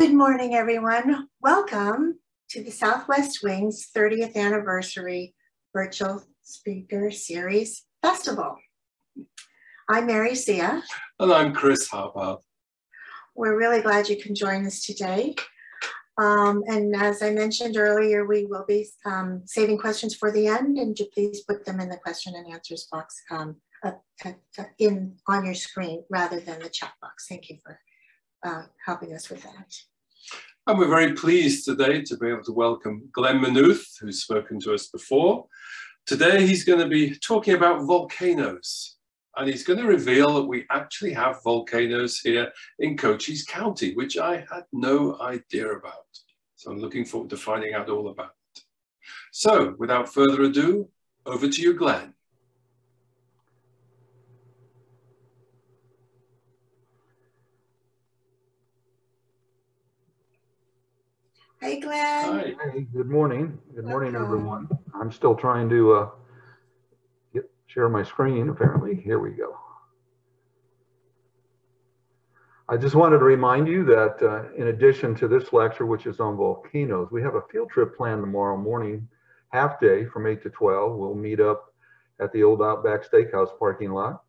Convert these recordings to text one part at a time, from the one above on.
Good morning, everyone. Welcome to the Southwest Wings 30th Anniversary Virtual Speaker Series Festival. I'm Mary Sia. And I'm Chris Harper. We're really glad you can join us today. Um, and as I mentioned earlier, we will be um, saving questions for the end and please put them in the question and answers box um, in on your screen rather than the chat box. Thank you for uh, helping us with that. And we're very pleased today to be able to welcome Glenn Minuth, who's spoken to us before. Today he's going to be talking about volcanoes and he's going to reveal that we actually have volcanoes here in Cochise County, which I had no idea about. So I'm looking forward to finding out all about it. So without further ado, over to you, Glenn. Hey, Glenn. Hi. Hey, good morning. Good morning, everyone. I'm still trying to uh, get, share my screen, apparently. Here we go. I just wanted to remind you that uh, in addition to this lecture, which is on volcanoes, we have a field trip planned tomorrow morning, half day from 8 to 12. We'll meet up at the old Outback Steakhouse parking lot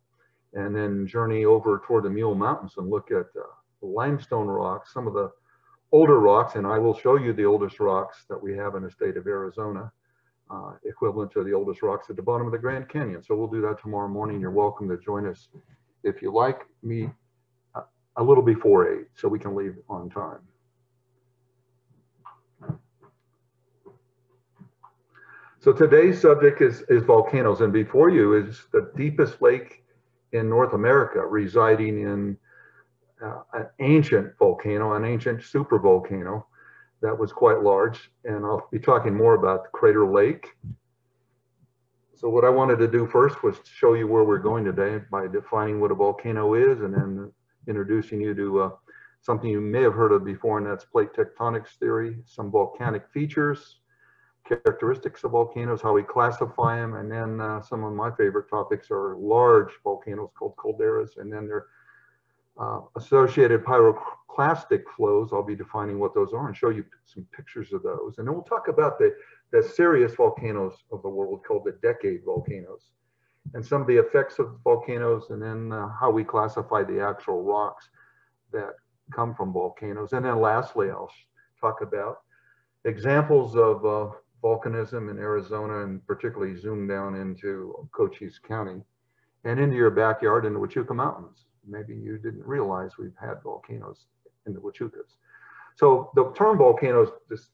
and then journey over toward the Mule Mountains and look at uh, limestone rocks, some of the older rocks, and I will show you the oldest rocks that we have in the state of Arizona, uh, equivalent to the oldest rocks at the bottom of the Grand Canyon. So we'll do that tomorrow morning. You're welcome to join us if you like. me uh, a little before eight so we can leave on time. So today's subject is, is volcanoes and before you is the deepest lake in North America residing in uh, an ancient volcano, an ancient supervolcano that was quite large. And I'll be talking more about the Crater Lake. So what I wanted to do first was show you where we're going today by defining what a volcano is and then introducing you to uh, something you may have heard of before, and that's plate tectonics theory, some volcanic features, characteristics of volcanoes, how we classify them, and then uh, some of my favorite topics are large volcanoes called calderas, and then their uh, associated pyroclastic flows. I'll be defining what those are and show you some pictures of those. And then we'll talk about the, the serious volcanoes of the world called the decade volcanoes and some of the effects of volcanoes and then uh, how we classify the actual rocks that come from volcanoes. And then lastly, I'll talk about examples of uh, volcanism in Arizona and particularly zoom down into Cochise County and into your backyard in the Huachuca Mountains maybe you didn't realize we've had volcanoes in the Huachucas. So the term volcanoes is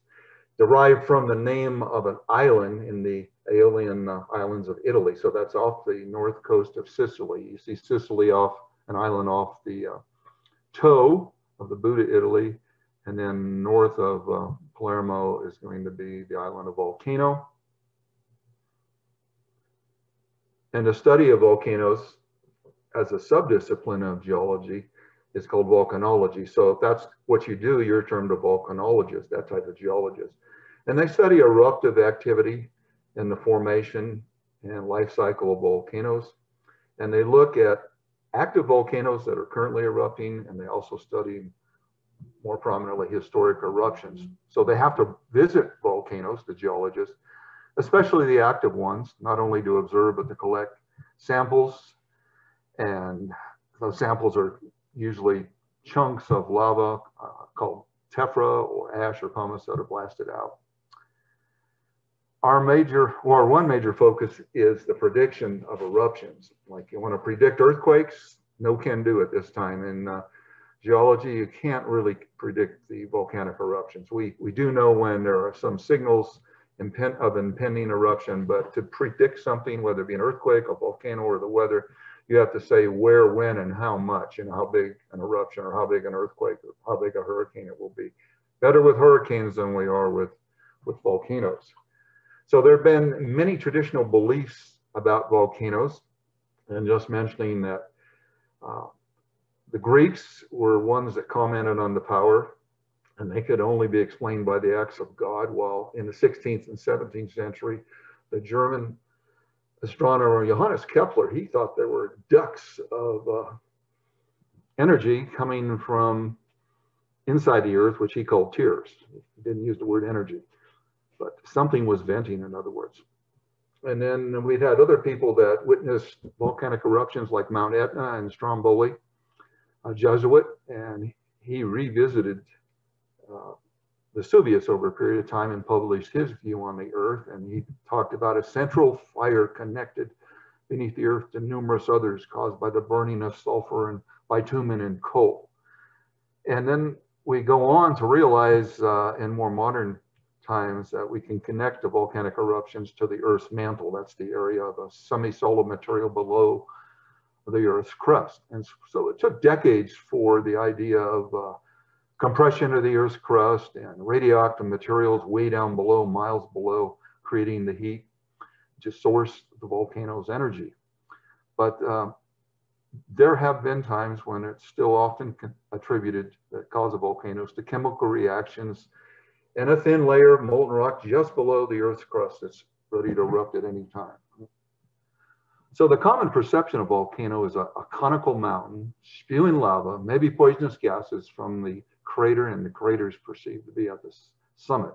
derived from the name of an island in the Aeolian uh, Islands of Italy. So that's off the north coast of Sicily. You see Sicily off an island off the uh, toe of the Buddha, Italy. And then north of uh, Palermo is going to be the island of Vulcano. And the study of volcanoes as a subdiscipline of geology is called volcanology. So if that's what you do, you're termed a volcanologist, that type of geologist. And they study eruptive activity in the formation and life cycle of volcanoes. And they look at active volcanoes that are currently erupting, and they also study more prominently historic eruptions. So they have to visit volcanoes, the geologists, especially the active ones, not only to observe, but to collect samples and those samples are usually chunks of lava uh, called tephra or ash or pumice that are blasted out. Our major, or one major focus is the prediction of eruptions. Like you want to predict earthquakes, no can do at this time. In uh, geology, you can't really predict the volcanic eruptions. We, we do know when there are some signals of impending eruption, but to predict something, whether it be an earthquake, a volcano, or the weather, you have to say where, when, and how much, and how big an eruption or how big an earthquake or how big a hurricane it will be. Better with hurricanes than we are with, with volcanoes. So there have been many traditional beliefs about volcanoes, and just mentioning that uh, the Greeks were ones that commented on the power, and they could only be explained by the acts of God, while in the 16th and 17th century, the German astronomer Johannes Kepler, he thought there were ducts of uh, energy coming from inside the earth, which he called tears. He didn't use the word energy, but something was venting, in other words. And then we've had other people that witnessed volcanic eruptions like Mount Etna and Stromboli, a Jesuit, and he revisited uh, Vesuvius over a period of time and published his view on the earth. And he talked about a central fire connected beneath the earth to numerous others caused by the burning of sulfur and bitumen and coal. And then we go on to realize uh, in more modern times that we can connect the volcanic eruptions to the Earth's mantle. That's the area of a semi-solid material below the Earth's crust. And so it took decades for the idea of uh, compression of the Earth's crust and radioactive materials way down below, miles below, creating the heat to source the volcano's energy. But uh, there have been times when it's still often attributed the cause of volcanoes to chemical reactions and a thin layer of molten rock just below the Earth's crust that's ready to erupt at any time. So the common perception of volcano is a, a, conical mountain spewing lava, maybe poisonous gases from the crater, and the crater is perceived to be at the summit.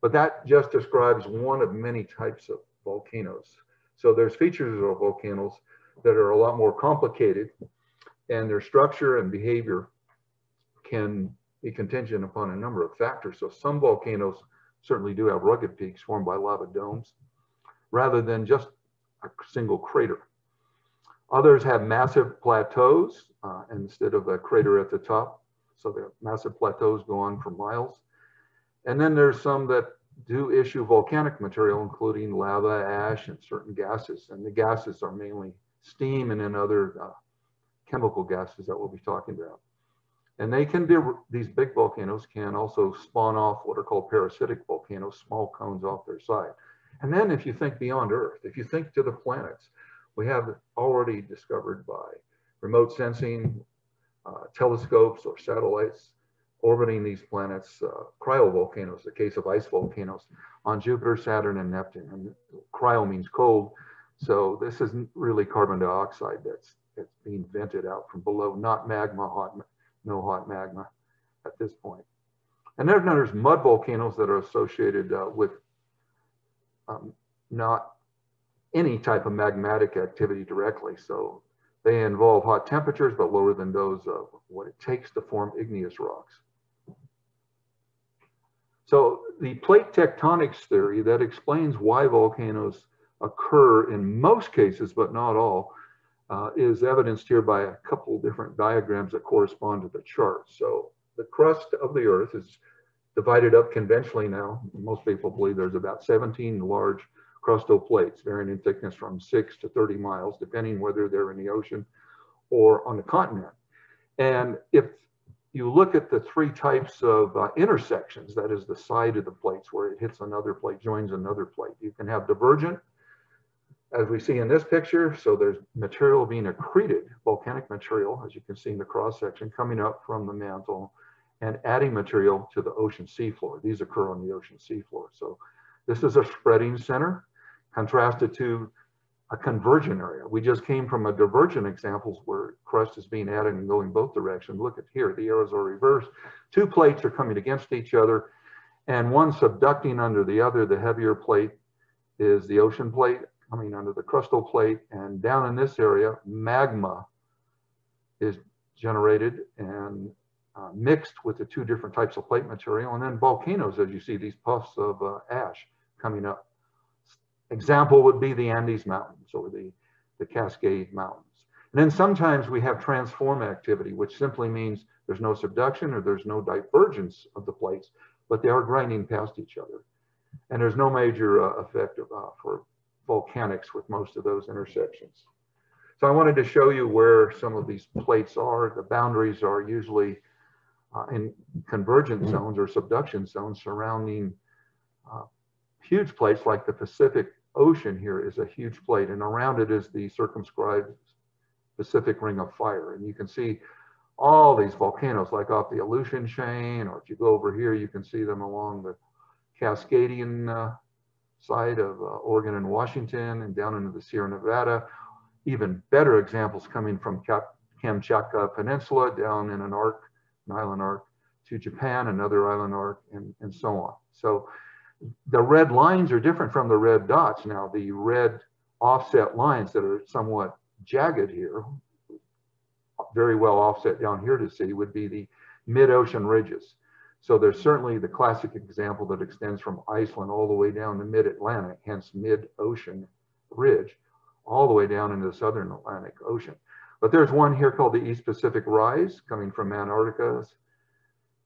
But that just describes one of many types of volcanoes. So there's features of volcanoes that are a lot more complicated and their structure and behavior can be contingent upon a number of factors. So some volcanoes certainly do have rugged peaks formed by lava domes rather than just a single crater. Others have massive plateaus uh, instead of a crater at the top. So the massive plateaus go on for miles. And then there's some that do issue volcanic material, including lava, ash, and certain gases. And the gases are mainly steam and then other uh, chemical gases that we'll be talking about. And they can be, these big volcanoes can also spawn off what are called parasitic volcanoes, small cones off their side. And then if you think beyond Earth, if you think to the planets, we have already discovered by remote sensing, uh, telescopes or satellites orbiting these planets, uh, cryovolcanoes, the case of ice volcanoes on Jupiter, Saturn, and Neptune. And cryo means cold. So this isn't really carbon dioxide that's, that's being vented out from below, not magma, hot, no hot magma at this point. And then there's mud volcanoes that are associated uh, with um, not any type of magmatic activity directly. So they involve hot temperatures, but lower than those of what it takes to form igneous rocks. So the plate tectonics theory that explains why volcanoes occur in most cases, but not all, uh, is evidenced here by a couple different diagrams that correspond to the chart. So the crust of the earth is divided up conventionally now. Most people believe there's about 17 large crustal plates varying in thickness from six to 30 miles, depending whether they're in the ocean or on the continent. And if you look at the three types of uh, intersections, that is the side of the plates where it hits another plate, joins another plate. You can have divergent, as we see in this picture, so there's material being accreted, volcanic material, as you can see in the cross section, coming up from the mantle and adding material to the ocean seafloor. These occur on the ocean seafloor. So this is a spreading center contrasted to a convergent area. We just came from a divergent examples where crust is being added and going both directions. Look at here, the arrows are reversed. Two plates are coming against each other and one subducting under the other. The heavier plate is the ocean plate coming under the crustal plate. And down in this area, magma is generated and uh, mixed with the two different types of plate material. And then volcanoes, as you see, these puffs of uh, ash coming up. Example would be the Andes Mountains or the, the Cascade Mountains. And then sometimes we have transform activity, which simply means there's no subduction or there's no divergence of the plates, but they are grinding past each other. And there's no major uh, effect of, uh, for volcanics with most of those intersections. So I wanted to show you where some of these plates are. The boundaries are usually uh, in convergent zones or subduction zones surrounding uh, huge plates like the Pacific Ocean here is a huge plate and around it is the circumscribed Pacific Ring of Fire. And you can see all these volcanoes like off the Aleutian chain, or if you go over here, you can see them along the Cascadian uh, side of uh, Oregon and Washington and down into the Sierra Nevada. Even better examples coming from Cap Kamchatka Peninsula down in an arc, an island arc to Japan, another island arc, and, and so on. So the red lines are different from the red dots. Now, the red offset lines that are somewhat jagged here, very well offset down here to see, would be the mid-ocean ridges. So there's certainly the classic example that extends from Iceland all the way down the mid-Atlantic, hence mid-ocean ridge, all the way down into the southern Atlantic Ocean. But there's one here called the East Pacific Rise coming from Antarctica's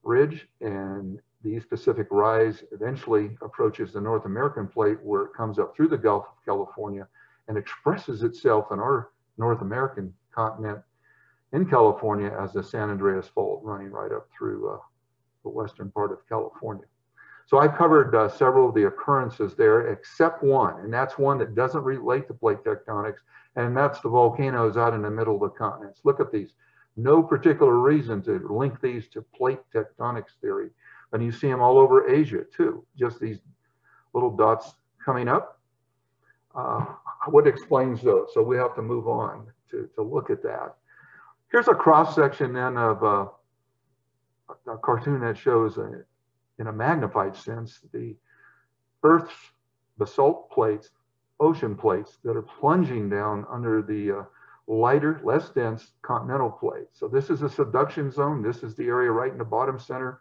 ridge and the East Pacific Rise eventually approaches the North American plate where it comes up through the Gulf of California and expresses itself in our North American continent in California as the San Andreas Fault running right up through uh, the western part of California. So I've covered uh, several of the occurrences there, except one, and that's one that doesn't relate to plate tectonics, and that's the volcanoes out in the middle of the continents. Look at these. No particular reason to link these to plate tectonics theory, and you see them all over Asia too, just these little dots coming up. Uh, what explains those? So we have to move on to, to look at that. Here's a cross section then of uh, a cartoon that shows a, in a magnified sense the Earth's basalt plates, ocean plates that are plunging down under the uh, lighter, less dense continental plate. So this is a subduction zone. This is the area right in the bottom center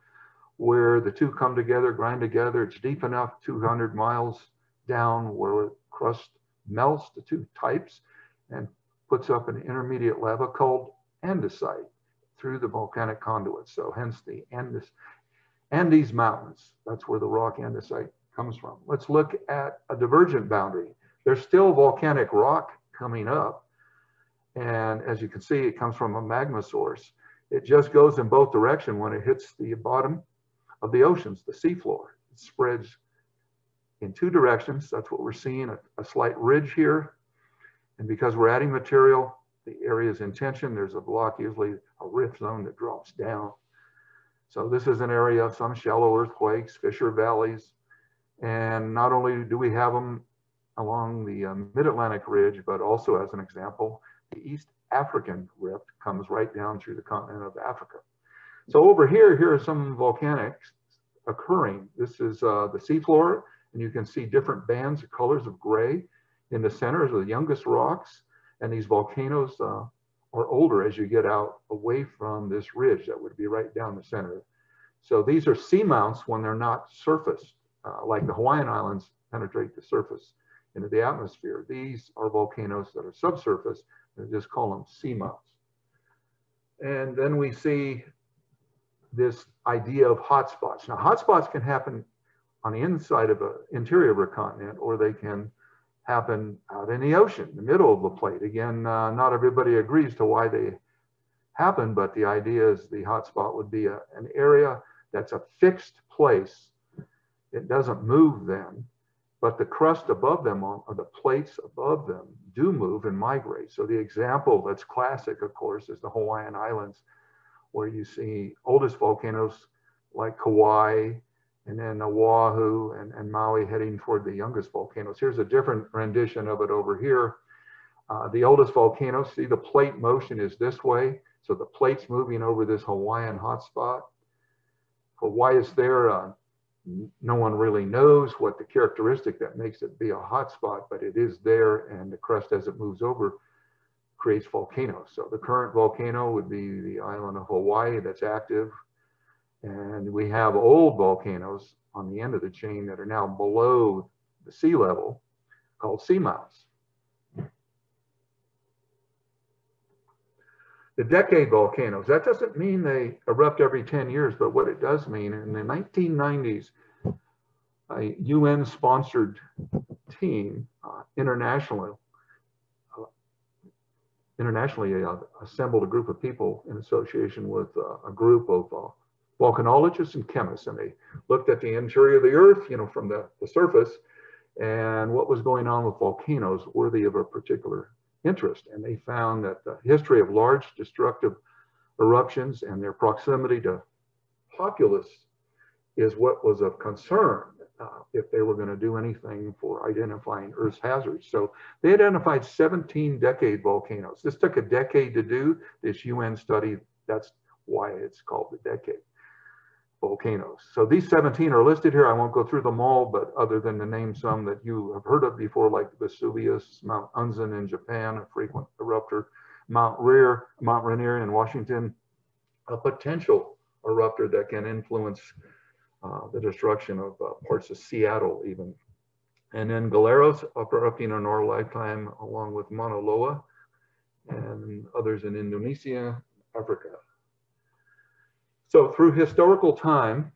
where the two come together, grind together. It's deep enough, 200 miles down, where crust melts the two types and puts up an intermediate lava called andesite through the volcanic conduit. So hence the Andes, Andes Mountains. That's where the rock andesite comes from. Let's look at a divergent boundary. There's still volcanic rock coming up. And as you can see, it comes from a magma source. It just goes in both directions when it hits the bottom of the oceans, the seafloor. It spreads in two directions. That's what we're seeing, a, a slight ridge here. And because we're adding material, the area is in tension. There's a block, usually a rift zone that drops down. So this is an area of some shallow earthquakes, fissure valleys. And not only do we have them along the um, mid-Atlantic ridge, but also as an example, the East African rift comes right down through the continent of Africa. So over here, here are some volcanics occurring. This is uh, the seafloor, and you can see different bands of colors of gray. In the center is the youngest rocks, and these volcanoes uh, are older as you get out away from this ridge that would be right down the center. So these are seamounts when they're not surfaced, uh, like the Hawaiian Islands penetrate the surface into the atmosphere. These are volcanoes that are subsurface, and just call them seamounts. And then we see this idea of hotspots. Now, hotspots can happen on the inside of an interior of a continent, or they can happen out in the ocean, the middle of the plate. Again, uh, not everybody agrees to why they happen, but the idea is the hotspot would be a, an area that's a fixed place. It doesn't move then, but the crust above them, or the plates above them, do move and migrate. So the example that's classic, of course, is the Hawaiian Islands where you see oldest volcanoes like Kauai and then Oahu and, and Maui heading toward the youngest volcanoes. Here's a different rendition of it over here. Uh, the oldest volcano, see the plate motion is this way. So the plate's moving over this Hawaiian hotspot. For why it's there, uh, no one really knows what the characteristic that makes it be a hotspot, but it is there and the crust as it moves over creates volcanoes. So the current volcano would be the island of Hawaii that's active. And we have old volcanoes on the end of the chain that are now below the sea level called seamounts. The decade volcanoes, that doesn't mean they erupt every 10 years, but what it does mean in the 1990s, a UN sponsored team uh, internationally internationally uh, assembled a group of people in association with uh, a group of uh, volcanologists and chemists. And they looked at the interior of the earth, you know, from the, the surface and what was going on with volcanoes worthy of a particular interest. And they found that the history of large destructive eruptions and their proximity to populace is what was of concern uh, if they were going to do anything for identifying Earth's hazards. So they identified 17 decade volcanoes. This took a decade to do, this UN study. That's why it's called the decade. volcanoes. So these 17 are listed here. I won't go through them all, but other than to name some that you have heard of before, like Vesuvius, Mount Unzen in Japan, a frequent erupter, Mount Rainier, Mount Rainier in Washington, a potential erupter that can influence the destruction of uh, parts of Seattle even. And then Galeras erupting in our lifetime along with Mauna Loa and others in Indonesia, Africa. So through historical time,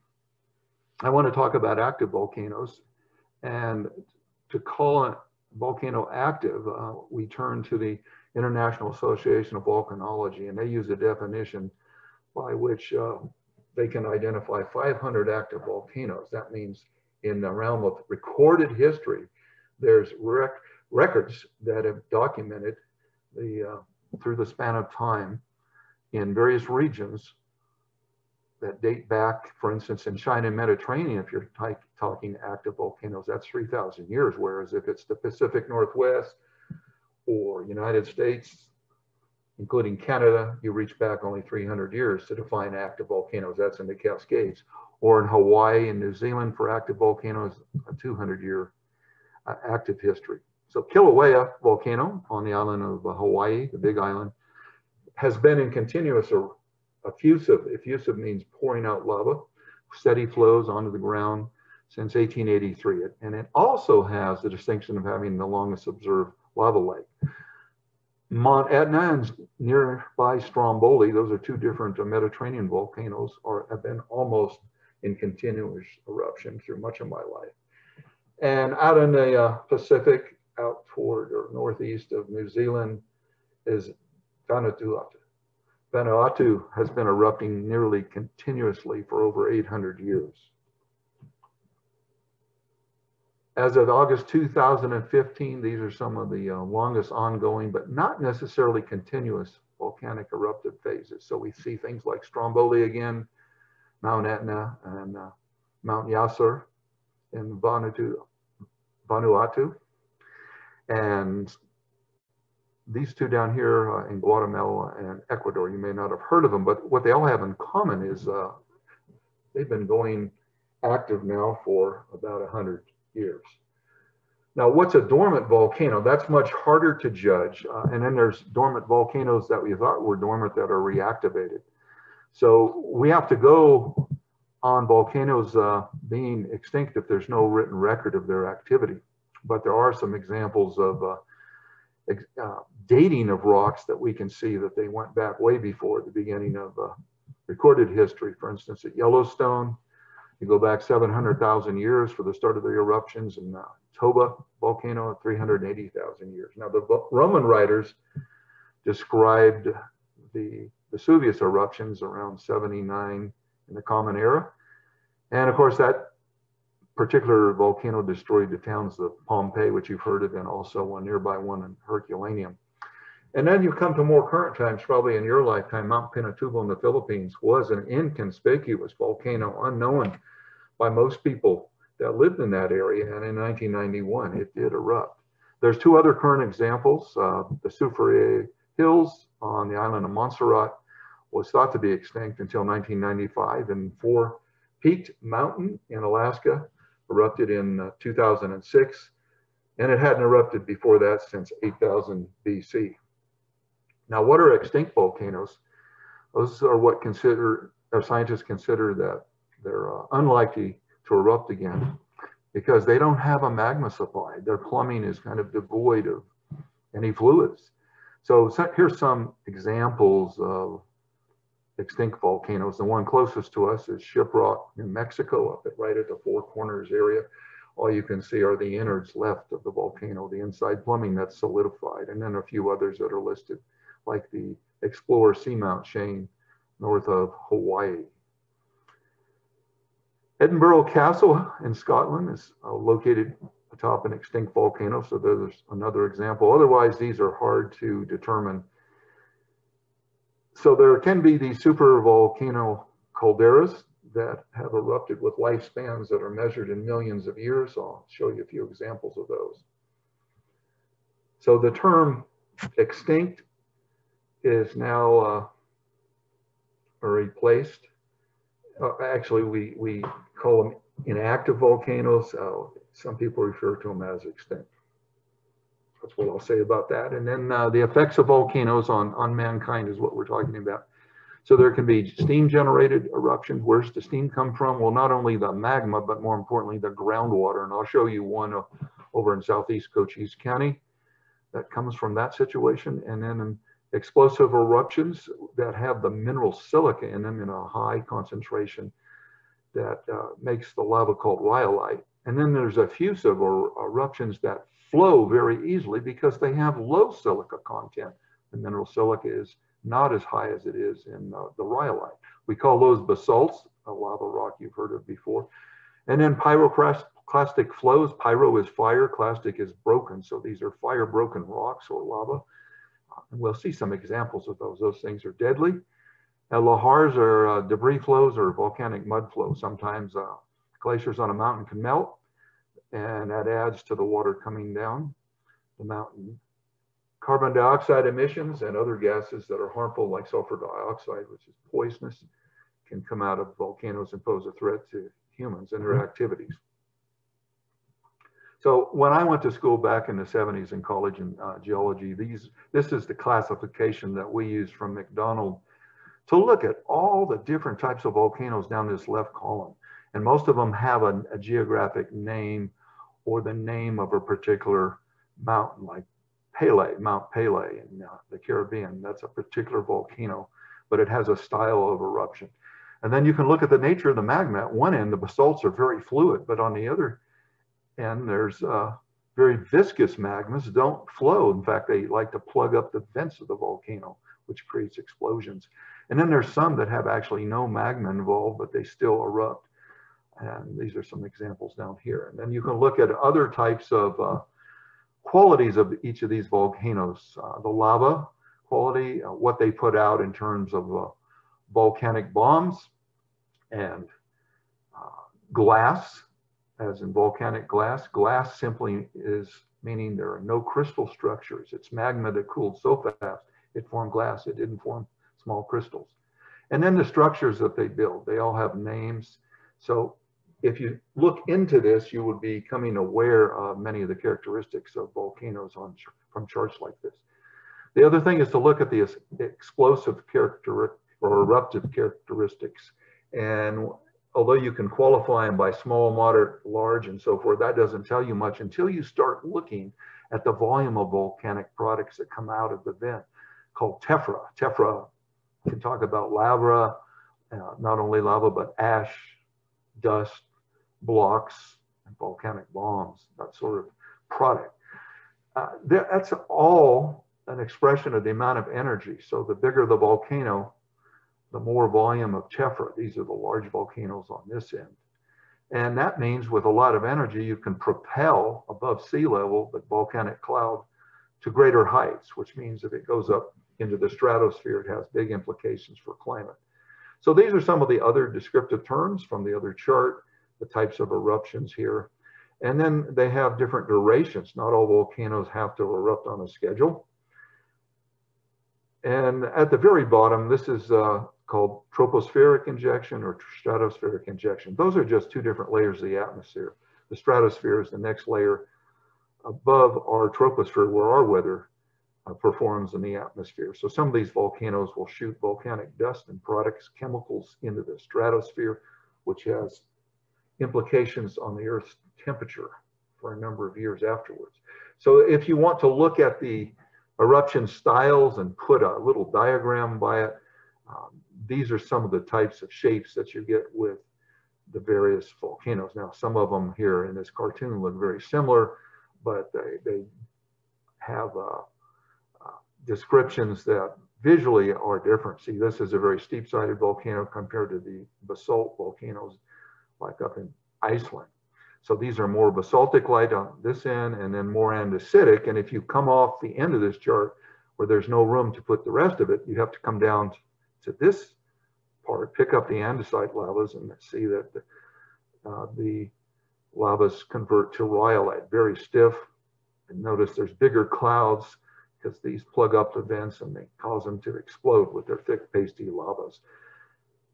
I want to talk about active volcanoes. And to call a volcano active, uh, we turn to the International Association of Volcanology, and they use a definition by which uh, they can identify 500 active volcanoes. That means in the realm of recorded history, there's rec records that have documented the uh, through the span of time in various regions that date back, for instance, in China and Mediterranean, if you're talking active volcanoes, that's 3,000 years. Whereas if it's the Pacific Northwest or United States, including Canada, you reach back only 300 years to define active volcanoes. That's in the Cascades. Or in Hawaii and New Zealand for active volcanoes, a 200 year uh, active history. So Kilauea volcano on the island of uh, Hawaii, the big island, has been in continuous or effusive. Effusive means pouring out lava, steady flows onto the ground since 1883. And it also has the distinction of having the longest observed lava lake. Mount Etna and nearby Stromboli, those are two different Mediterranean volcanoes, are, have been almost in continuous eruption through much of my life. And out in the uh, Pacific, out toward or northeast of New Zealand, is Vanuatu. Vanuatu has been erupting nearly continuously for over 800 years. As of August 2015, these are some of the uh, longest ongoing, but not necessarily continuous volcanic eruptive phases. So we see things like Stromboli again, Mount Etna, and uh, Mount Yasur in Vanuatu, Vanuatu. And these two down here uh, in Guatemala and Ecuador, you may not have heard of them, but what they all have in common is uh, they've been going active now for about 100 years. Now, what's a dormant volcano? That's much harder to judge. Uh, and then there's dormant volcanoes that we thought were dormant that are reactivated. So we have to go on volcanoes uh, being extinct if there's no written record of their activity. But there are some examples of uh, uh, dating of rocks that we can see that they went back way before the beginning of uh, recorded history. For instance, at Yellowstone, you go back 700,000 years for the start of the eruptions in uh, Toba volcano, 380,000 years. Now, the Roman writers described the Vesuvius eruptions around 79 in the Common Era. And of course, that particular volcano destroyed the towns of Pompeii, which you've heard of, and also one nearby one in Herculaneum. And then you come to more current times, probably in your lifetime, Mount Pinatubo in the Philippines was an inconspicuous volcano, unknown by most people that lived in that area. And in 1991, it did erupt. There's two other current examples. Uh, the Soufriere Hills on the island of Montserrat was thought to be extinct until 1995. And Four Peaked Mountain in Alaska erupted in uh, 2006. And it hadn't erupted before that since 8000 BC. Now, what are extinct volcanoes? Those are what consider, scientists consider that they're uh, unlikely to erupt again because they don't have a magma supply. Their plumbing is kind of devoid of any fluids. So, so here's some examples of extinct volcanoes. The one closest to us is Shiprock, New Mexico, up at right at the Four Corners area. All you can see are the innards left of the volcano, the inside plumbing that's solidified, and then a few others that are listed, like the Explorer Seamount Chain north of Hawaii. Edinburgh Castle in Scotland is uh, located atop an extinct volcano, so there's another example. Otherwise, these are hard to determine. So there can be these super volcano calderas that have erupted with lifespans that are measured in millions of years. I'll show you a few examples of those. So the term extinct is now uh, replaced Uh, actually, we, we call them inactive volcanoes. Uh, some people refer to them as extinct. That's what I'll say about that. And then uh, the effects of volcanoes on, on mankind is what we're talking about. So there can be steam generated eruptions. Where's the steam come from? Well, not only the magma, but more importantly, the groundwater. And I'll show you one uh, over in southeast Cochise County that comes from that situation. And then explosive eruptions that have the mineral silica in them in a high concentration that uh, makes the lava called rhyolite. And then there's effusive or eruptions that flow very easily because they have low silica content. The mineral silica is not as high as it is in uh, the rhyolite. We call those basalts, a lava rock you've heard of before. And then pyroclastic flows, pyro is fire, clastic is broken. So these are fire broken rocks or lava. And we'll see some examples of those. Those things are deadly. Lahars are uh, debris flows or volcanic mud flows. Sometimes uh, glaciers on a mountain can melt and that adds to the water coming down the mountain. Carbon dioxide emissions and other gases that are harmful like sulfur dioxide, which is poisonous, can come out of volcanoes and pose a threat to humans and their activities. So when I went to school back in the 70s in college in uh, geology, these this is the classification that we use from McDonald to look at all the different types of volcanoes down this left column. And most of them have a, a geographic name or the name of a particular mountain like Pele, Mount Pele in uh, the Caribbean. That's a particular volcano, but it has a style of eruption. And then you can look at the nature of the magma. At one end, the basalts are very fluid, but on the other and there's uh, very viscous magmas don't flow. In fact, they like to plug up the vents of the volcano, which creates explosions. And then there's some that have actually no magma involved, but they still erupt. And these are some examples down here. And then you can look at other types of uh, qualities of each of these volcanoes. Uh, the lava quality, uh, what they put out in terms of uh, volcanic bombs and uh, glass as in volcanic glass. Glass simply is meaning there are no crystal structures. It's magma that cooled so fast, it formed glass. It didn't form small crystals. And then the structures that they build, they all have names. So if you look into this, you would be becoming aware of many of the characteristics of volcanoes on from charts like this. The other thing is to look at the explosive character or eruptive characteristics. And although you can qualify them by small, moderate, large, and so forth, that doesn't tell you much until you start looking at the volume of volcanic products that come out of the vent called tephra. Tephra can talk about lava, uh, not only lava, but ash, dust, blocks, and volcanic bombs, that sort of product. Uh, that's all an expression of the amount of energy. So the bigger the volcano, the more volume of tephra. These are the large volcanoes on this end. And that means with a lot of energy, you can propel above sea level the volcanic cloud to greater heights, which means if it goes up into the stratosphere, it has big implications for climate. So these are some of the other descriptive terms from the other chart, the types of eruptions here. And then they have different durations. Not all volcanoes have to erupt on a schedule. And at the very bottom, this is uh, called tropospheric injection or stratospheric injection. Those are just two different layers of the atmosphere. The stratosphere is the next layer above our troposphere where our weather uh, performs in the atmosphere. So some of these volcanoes will shoot volcanic dust and products, chemicals into the stratosphere, which has implications on the Earth's temperature for a number of years afterwards. So if you want to look at the eruption styles and put a little diagram by it, um, these are some of the types of shapes that you get with the various volcanoes. Now, some of them here in this cartoon look very similar, but they, they have uh, uh, descriptions that visually are different. See, this is a very steep-sided volcano compared to the basalt volcanoes like up in Iceland. So these are more basaltic light on this end and then more andesitic. And if you come off the end of this chart where there's no room to put the rest of it, you have to come down to this part, pick up the andesite lavas and see that the, uh, the lavas convert to rhyolite, very stiff. And notice there's bigger clouds because these plug up the vents and they cause them to explode with their thick, pasty lavas.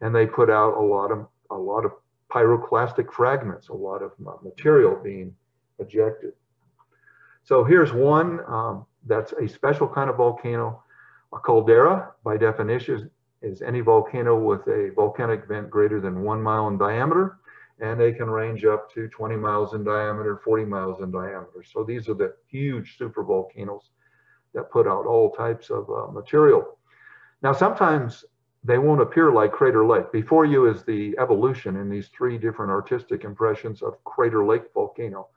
And they put out a lot of a lot of pyroclastic fragments, a lot of material being ejected. So here's one um, that's a special kind of volcano. A caldera, by definition, is any volcano with a volcanic vent greater than one mile in diameter, and they can range up to 20 miles in diameter, 40 miles in diameter. So these are the huge super volcanoes that put out all types of uh, material. Now, sometimes they won't appear like Crater Lake. Before you is the evolution in these three different artistic impressions of Crater Lake volcano.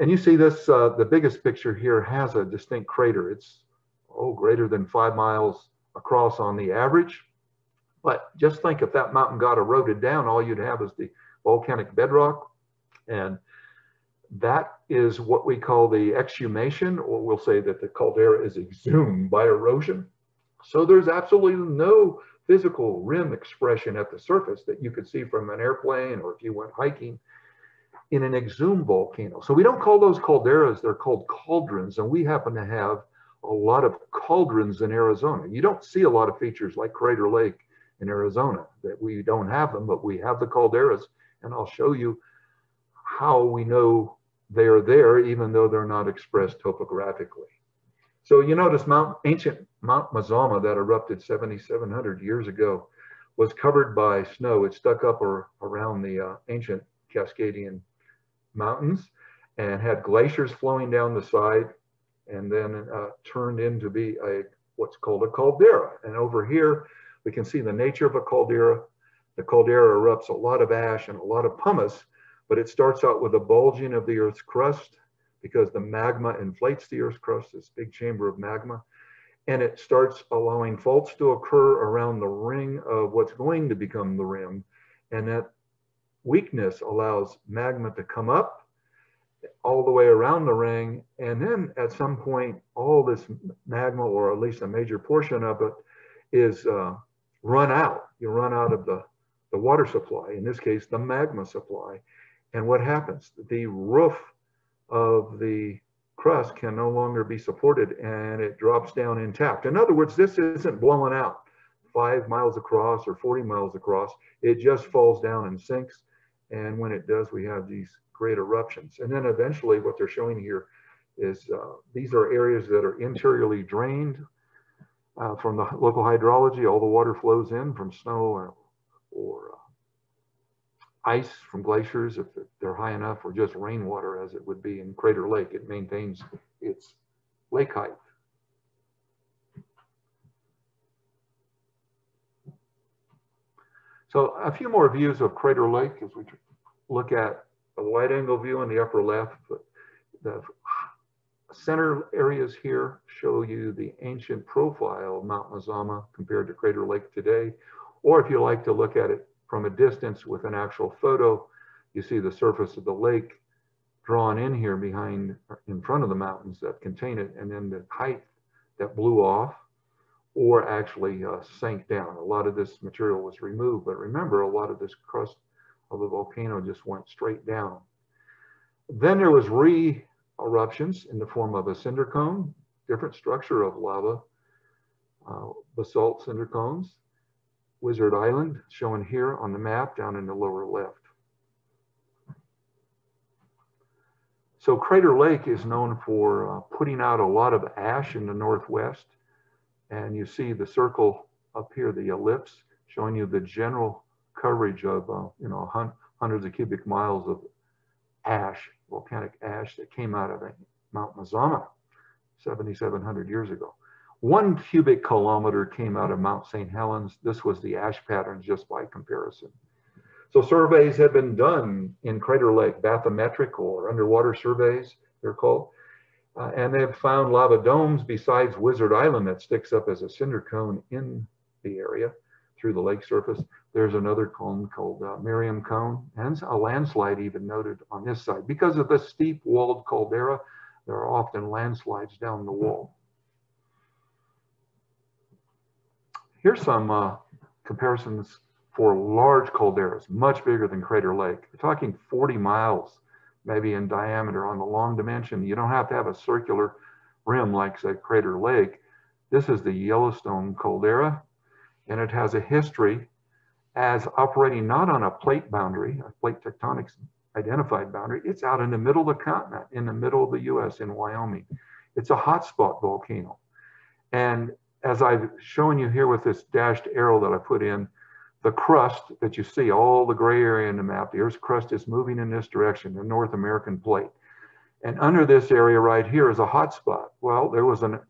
And you see this, uh, the biggest picture here has a distinct crater. It's, oh, greater than five miles across on the average. But just think if that mountain got eroded down, all you'd have is the volcanic bedrock. And that is what we call the exhumation, or we'll say that the caldera is exhumed by erosion. So there's absolutely no physical rim expression at the surface that you could see from an airplane or if you went hiking in an exhumed volcano. So we don't call those calderas, they're called cauldrons. And we happen to have a lot of cauldrons in Arizona. You don't see a lot of features like Crater Lake in Arizona that we don't have them, but we have the calderas. And I'll show you how we know they're there, even though they're not expressed topographically. So you notice Mount, ancient Mount Mazama that erupted 7,700 years ago was covered by snow. It stuck up or around the uh, ancient Cascadian mountains and had glaciers flowing down the side and then uh, turned into be a what's called a caldera. And over here, we can see the nature of a caldera. The caldera erupts a lot of ash and a lot of pumice, but it starts out with a bulging of the Earth's crust because the magma inflates the Earth's crust, this big chamber of magma, and it starts allowing faults to occur around the ring of what's going to become the rim. And that weakness allows magma to come up all the way around the ring. And then at some point, all this magma, or at least a major portion of it, is uh, run out. You run out of the, the water supply, in this case, the magma supply. And what happens? The roof of the crust can no longer be supported and it drops down intact. In other words, this isn't blowing out five miles across or 40 miles across. It just falls down and sinks. And when it does, we have these great eruptions. And then eventually what they're showing here is uh, these are areas that are interiorly drained uh, from the local hydrology. All the water flows in from snow or, or uh, ice from glaciers if they're high enough or just rainwater as it would be in Crater Lake. It maintains its lake height. So a few more views of Crater Lake as we look at a wide angle view in the upper left. The center areas here show you the ancient profile of Mount Mazama compared to Crater Lake today. Or if you like to look at it from a distance with an actual photo, you see the surface of the lake drawn in here behind, in front of the mountains that contain it, and then the height that blew off or actually uh, sank down. A lot of this material was removed, but remember, a lot of this crust of the volcano just went straight down. Then there was re-eruptions in the form of a cinder cone, different structure of lava, uh, basalt cinder cones. Wizard Island, shown here on the map down in the lower left. So Crater Lake is known for uh, putting out a lot of ash in the northwest. And you see the circle up here, the ellipse, showing you the general coverage of, uh, you know, hun hundreds of cubic miles of ash, volcanic ash that came out of Mount Mazama 7,700 years ago. One cubic kilometer came out of Mount St. Helens. This was the ash pattern just by comparison. So surveys have been done in Crater Lake, bathymetric or underwater surveys, they're called. Uh, and they've found lava domes besides Wizard Island that sticks up as a cinder cone in the area through the lake surface. There's another cone called uh, Merriam Cone and a landslide even noted on this side. Because of the steep walled caldera, there are often landslides down the wall. Here's some uh, comparisons for large calderas, much bigger than Crater Lake. We're talking 40 miles maybe in diameter on the long dimension. You don't have to have a circular rim like say Crater Lake. This is the Yellowstone caldera and it has a history as operating not on a plate boundary, a plate tectonics identified boundary, it's out in the middle of the continent, in the middle of the US in Wyoming. It's a hotspot volcano. And as I've shown you here with this dashed arrow that I put in, the crust that you see, all the gray area in the map, the Earth's crust is moving in this direction, the North American plate. And under this area right here is a hot spot. Well, there was a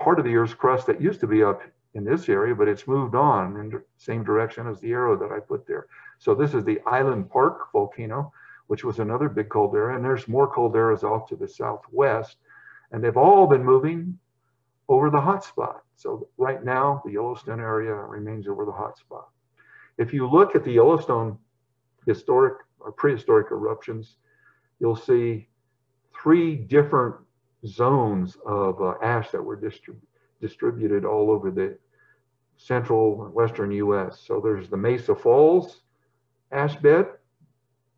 part of the Earth's crust that used to be up in this area, but it's moved on in the same direction as the arrow that I put there. So this is the Island Park volcano, which was another big caldera, and there's more calderas off to the southwest, and they've all been moving over the hot spot. So right now, the Yellowstone area remains over the hot spot. If you look at the Yellowstone historic or prehistoric eruptions, you'll see three different zones of uh, ash that were distrib distributed all over the central and western US. So there's the Mesa Falls ash bed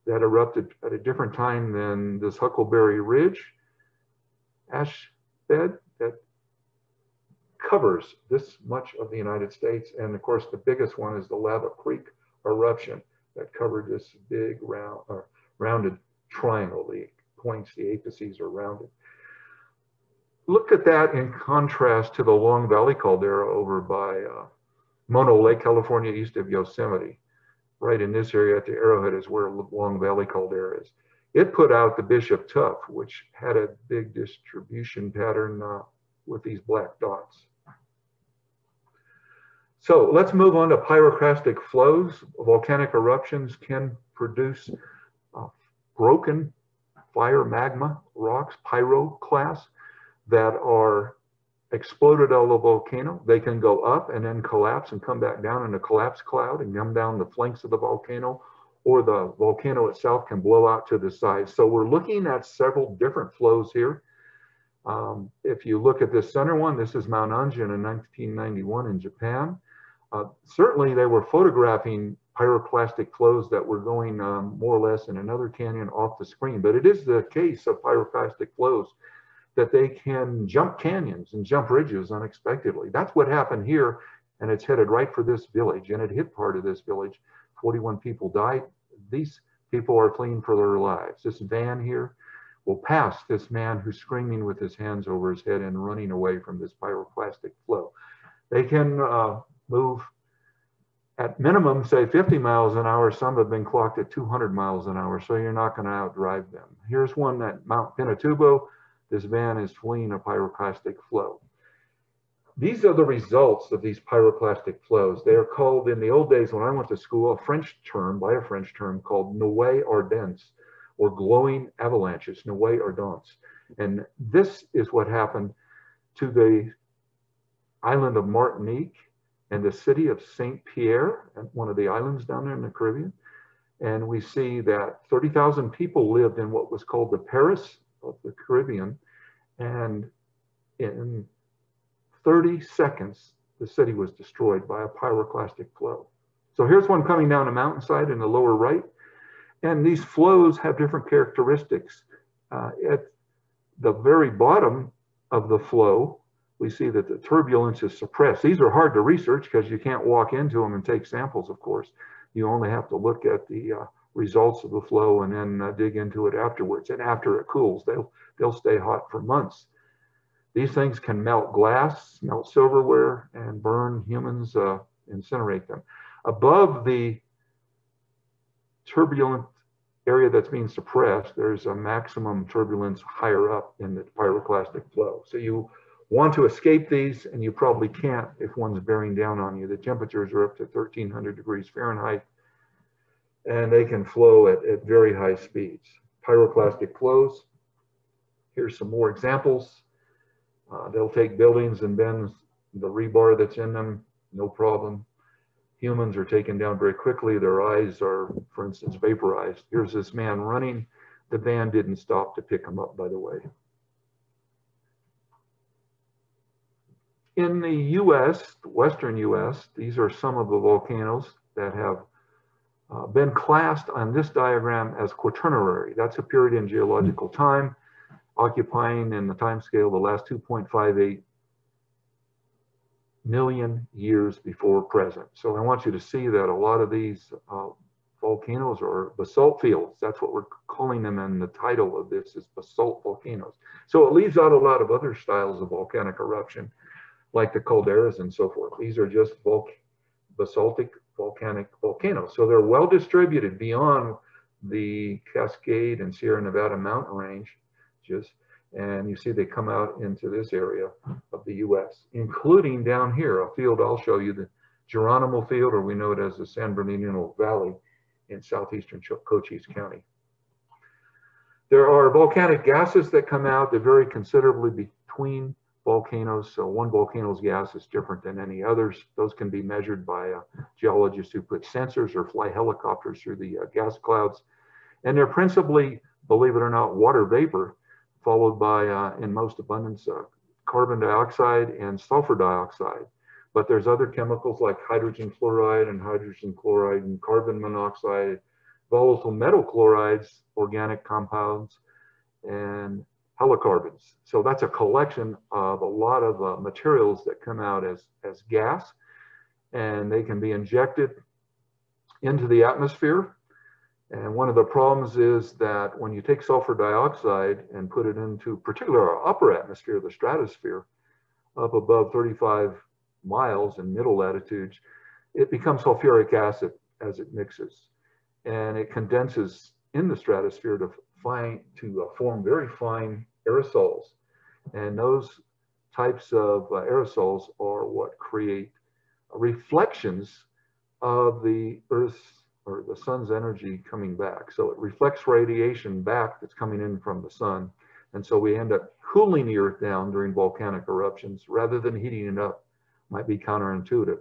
that erupted at a different time than this Huckleberry Ridge ash bed that covers this much of the United States. And of course, the biggest one is the Lava Creek eruption that covered this big round, uh, rounded triangle. The points, the apices are rounded. Look at that in contrast to the Long Valley caldera over by uh, Mono Lake, California, east of Yosemite. Right in this area at the arrowhead is where Long Valley caldera is. It put out the Bishop Tuff, which had a big distribution pattern uh, with these black dots. So let's move on to pyroclastic flows. Volcanic eruptions can produce uh, broken fire magma rocks, pyroclasts, that are exploded out of the volcano. They can go up and then collapse and come back down in a collapse cloud and come down the flanks of the volcano, or the volcano itself can blow out to the side. So we're looking at several different flows here. Um, if you look at this center one, this is Mount Unzen in 1991 in Japan. Uh, certainly they were photographing pyroclastic flows that were going um, more or less in another canyon off the screen, but it is the case of pyroclastic flows that they can jump canyons and jump ridges unexpectedly. That's what happened here, and it's headed right for this village, and it hit part of this village. 41 people died. These people are fleeing for their lives. This van here will pass this man who's screaming with his hands over his head and running away from this pyroclastic flow. They can uh, move at minimum, say 50 miles an hour. Some have been clocked at 200 miles an hour, so you're not going to outdrive them. Here's one at Mount Pinatubo. This van is fleeing a pyroclastic flow. These are the results of these pyroclastic flows. They are called, in the old days when I went to school, a French term, by a French term called Nuées ardentes, or glowing avalanches, Nuées ardentes. And this is what happened to the island of Martinique and the city of St. Pierre, one of the islands down there in the Caribbean. And we see that 30,000 people lived in what was called the Paris of the Caribbean. And in 30 seconds, the city was destroyed by a pyroclastic flow. So here's one coming down a mountainside in the lower right. And these flows have different characteristics. Uh, at the very bottom of the flow, we see that the turbulence is suppressed. These are hard to research because you can't walk into them and take samples, of course. You only have to look at the uh, results of the flow and then uh, dig into it afterwards. And after it cools, they'll, they'll stay hot for months. These things can melt glass, melt silverware, and burn humans, uh, incinerate them. Above the turbulent area that's being suppressed, there's a maximum turbulence higher up in the pyroclastic flow. So you want to escape these, and you probably can't if one's bearing down on you. The temperatures are up to 1300 degrees Fahrenheit, and they can flow at, at very high speeds. Pyroclastic flows. Here's some more examples. Uh, they'll take buildings and bend the rebar that's in them, no problem. Humans are taken down very quickly. Their eyes are, for instance, vaporized. Here's this man running. The van didn't stop to pick him up, by the way. in the US, Western US, these are some of the volcanoes that have uh, been classed on this diagram as quaternary. That's a period in geological time, occupying in the time scale the last 2.58 million years before present. So I want you to see that a lot of these uh, volcanoes are basalt fields. That's what we're calling them in the title of this is basalt volcanoes. So it leaves out a lot of other styles of volcanic eruption, like the calderas and so forth. These are just basaltic volcanic volcanoes. So they're well distributed beyond the Cascade and Sierra Nevada mountain range. Just and you see they come out into this area of the US, including down here, a field I'll show you, the Geronimo Field, or we know it as the San Bernardino Valley in southeastern Cochise County. There are volcanic gases that come out that vary considerably between volcanoes. So one volcano's gas is different than any others. Those can be measured by uh, geologists who put sensors or fly helicopters through the uh, gas clouds. And they're principally, believe it or not, water vapor, followed by, uh, in most abundance, uh, carbon dioxide and sulfur dioxide. But there's other chemicals like hydrogen fluoride and hydrogen chloride and carbon monoxide, volatile metal chlorides, organic compounds, and halocarbons. So that's a collection of a lot of uh, materials that come out as, as gas and they can be injected into the atmosphere. And one of the problems is that when you take sulfur dioxide and put it into particular our upper atmosphere, the stratosphere, up above 35 miles in middle latitudes, it becomes sulfuric acid as it mixes. And it condenses in the stratosphere to fine to uh, form very fine aerosols. And those types of uh, aerosols are what create reflections of the Earth's or the sun's energy coming back. So it reflects radiation back that's coming in from the sun. And so we end up cooling the Earth down during volcanic eruptions rather than heating it up. Might be counterintuitive.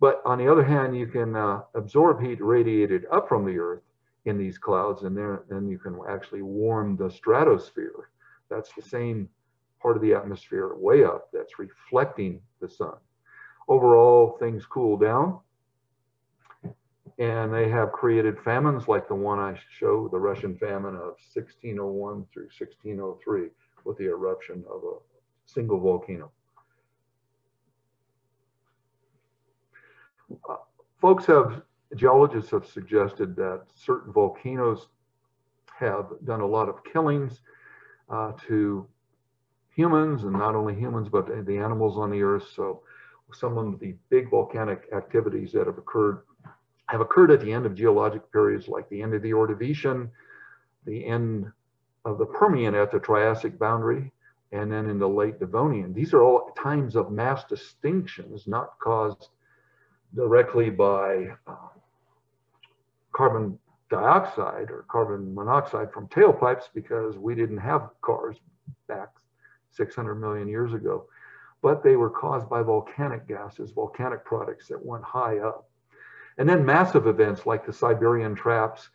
But on the other hand, you can uh, absorb heat radiated up from the Earth in these clouds, and then, then you can actually warm the stratosphere. That's the same part of the atmosphere way up that's reflecting the sun. Overall, things cool down. And they have created famines like the one I show, the Russian famine of 1601 through 1603 with the eruption of a single volcano. Uh, folks have geologists have suggested that certain volcanoes have done a lot of killings uh, to humans and not only humans, but the animals on the earth. So some of the big volcanic activities that have occurred have occurred at the end of geologic periods like the end of the Ordovician, the end of the Permian at the Triassic boundary, and then in the late Devonian. These are all times of mass distinctions not caused directly by uh, carbon dioxide or carbon monoxide from tailpipes because we didn't have cars back 600 million years ago, but they were caused by volcanic gases, volcanic products that went high up. And then massive events like the Siberian traps,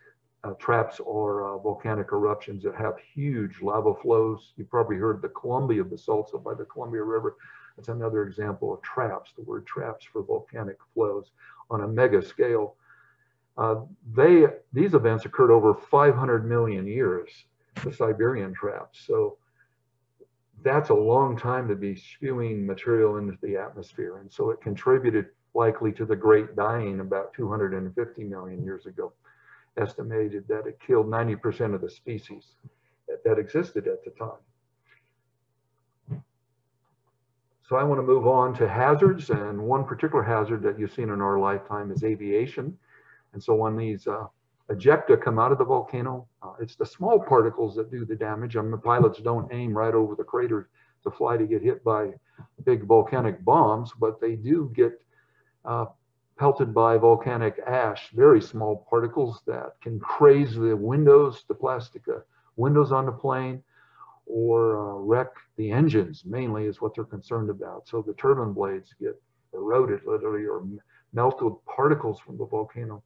uh, traps or uh, volcanic eruptions that have huge lava flows. You probably heard the Columbia basalts by the Columbia River. That's another example of traps, the word traps for volcanic flows on a mega scale. Uh, they these events occurred over 500 million years, the Siberian traps. So that's a long time to be spewing material into the atmosphere. And so it contributed likely to the great dying about 250 million years ago. Estimated that it killed 90% of the species that, that existed at the time. So I want to move on to hazards and one particular hazard that you've seen in our lifetime is aviation. And so when these uh, ejecta come out of the volcano, uh, it's the small particles that do the damage. I mean, the pilots don't aim right over the crater to fly to get hit by big volcanic bombs, but they do get uh, pelted by volcanic ash, very small particles that can craze the windows, the plastic uh, windows on the plane, or uh, wreck the engines mainly is what they're concerned about. So the turbine blades get eroded literally or melted particles from the volcano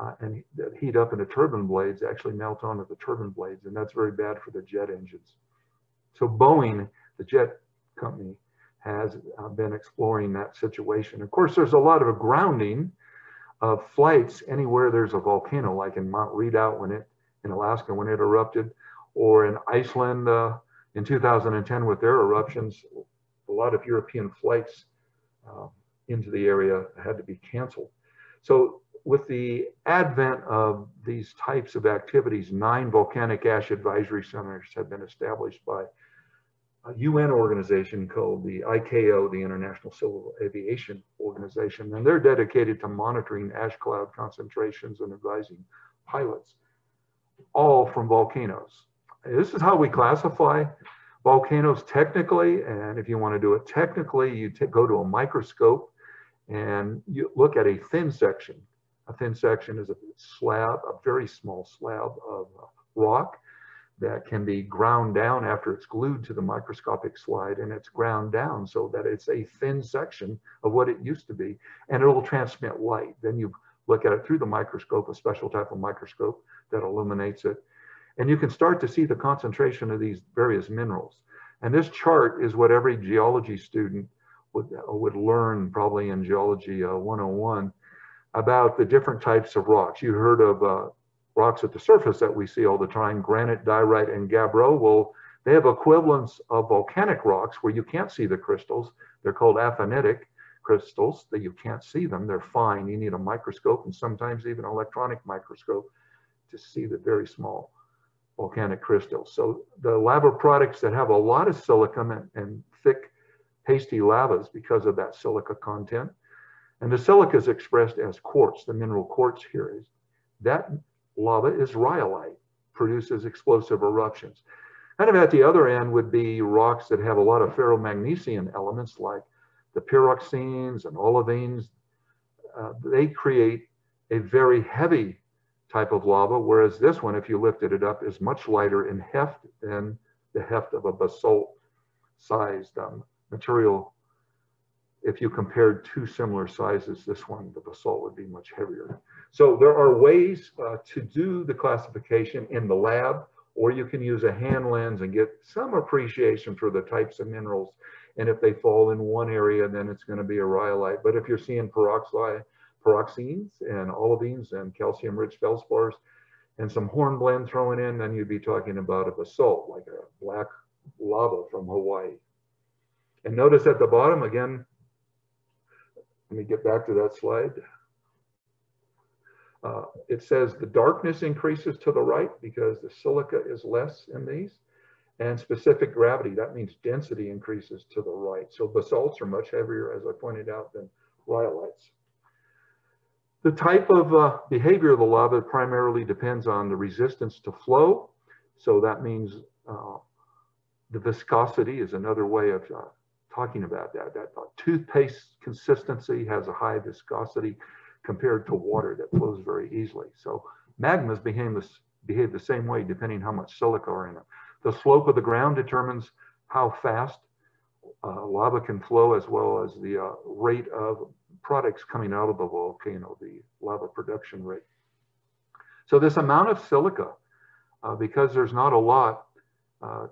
uh, and that heat up in the turbine blades actually melt onto the turbine blades, and that's very bad for the jet engines. So Boeing, the jet company, has uh, been exploring that situation. Of course, there's a lot of grounding of flights anywhere there's a volcano, like in Mount Redoubt when it in Alaska when it erupted, or in Iceland uh, in 2010 with their eruptions. A lot of European flights uh, into the area had to be canceled. So with the advent of these types of activities, nine volcanic ash advisory centers have been established by a UN organization called the ICAO, the International Civil Aviation Organization, and they're dedicated to monitoring ash cloud concentrations and advising pilots, all from volcanoes. This is how we classify volcanoes technically, and if you want to do it technically, you go to a microscope and you look at a thin section. A thin section is a slab, a very small slab of rock that can be ground down after it's glued to the microscopic slide and it's ground down so that it's a thin section of what it used to be and it'll transmit light. Then you look at it through the microscope, a special type of microscope that illuminates it. And you can start to see the concentration of these various minerals. And this chart is what every geology student would, would learn probably in Geology uh, 101 about the different types of rocks. You heard of uh, rocks at the surface that we see all the time, granite, diorite, and gabbro. Well, they have equivalents of volcanic rocks where you can't see the crystals. They're called aphanitic crystals that you can't see them. They're fine. You need a microscope and sometimes even an electronic microscope to see the very small volcanic crystals. So the lava products that have a lot of silicon and, and thick, pasty lavas because of that silica content. And the silica is expressed as quartz, the mineral quartz here is. That lava is rhyolite, produces explosive eruptions. Kind of at the other end would be rocks that have a lot of ferromagnesian elements like the pyroxenes and olivines. Uh, they create a very heavy type of lava, whereas this one, if you lifted it up, is much lighter in heft than the heft of a basalt sized um, material. If you compared two similar sizes, this one, the basalt would be much heavier. So there are ways uh, to do the classification in the lab, or you can use a hand lens and get some appreciation for the types of minerals. And if they fall in one area, then it's going to be a rhyolite. But if you're seeing peroxide, pyroxenes and olivines and calcium-rich feldspars and some hornblende thrown in, then you'd be talking about a basalt, like a black lava from Hawaii. And notice at the bottom, again, let me get back to that slide. Uh, it says the darkness increases to the right because the silica is less in these and specific gravity, that means density increases to the right. So basalts are much heavier, as I pointed out, than rhyolites. The type of uh, behavior of the lava primarily depends on the resistance to flow. So that means uh, the viscosity is another way of uh, talking about that. That toothpaste consistency has a high viscosity compared to water that flows very easily. So magmas behave, this, behave the same way depending how much silica are in them. The slope of the ground determines how fast uh, lava can flow as well as the uh, rate of products coming out of the volcano, the lava production rate. So this amount of silica, uh, because there's not a lot, uh,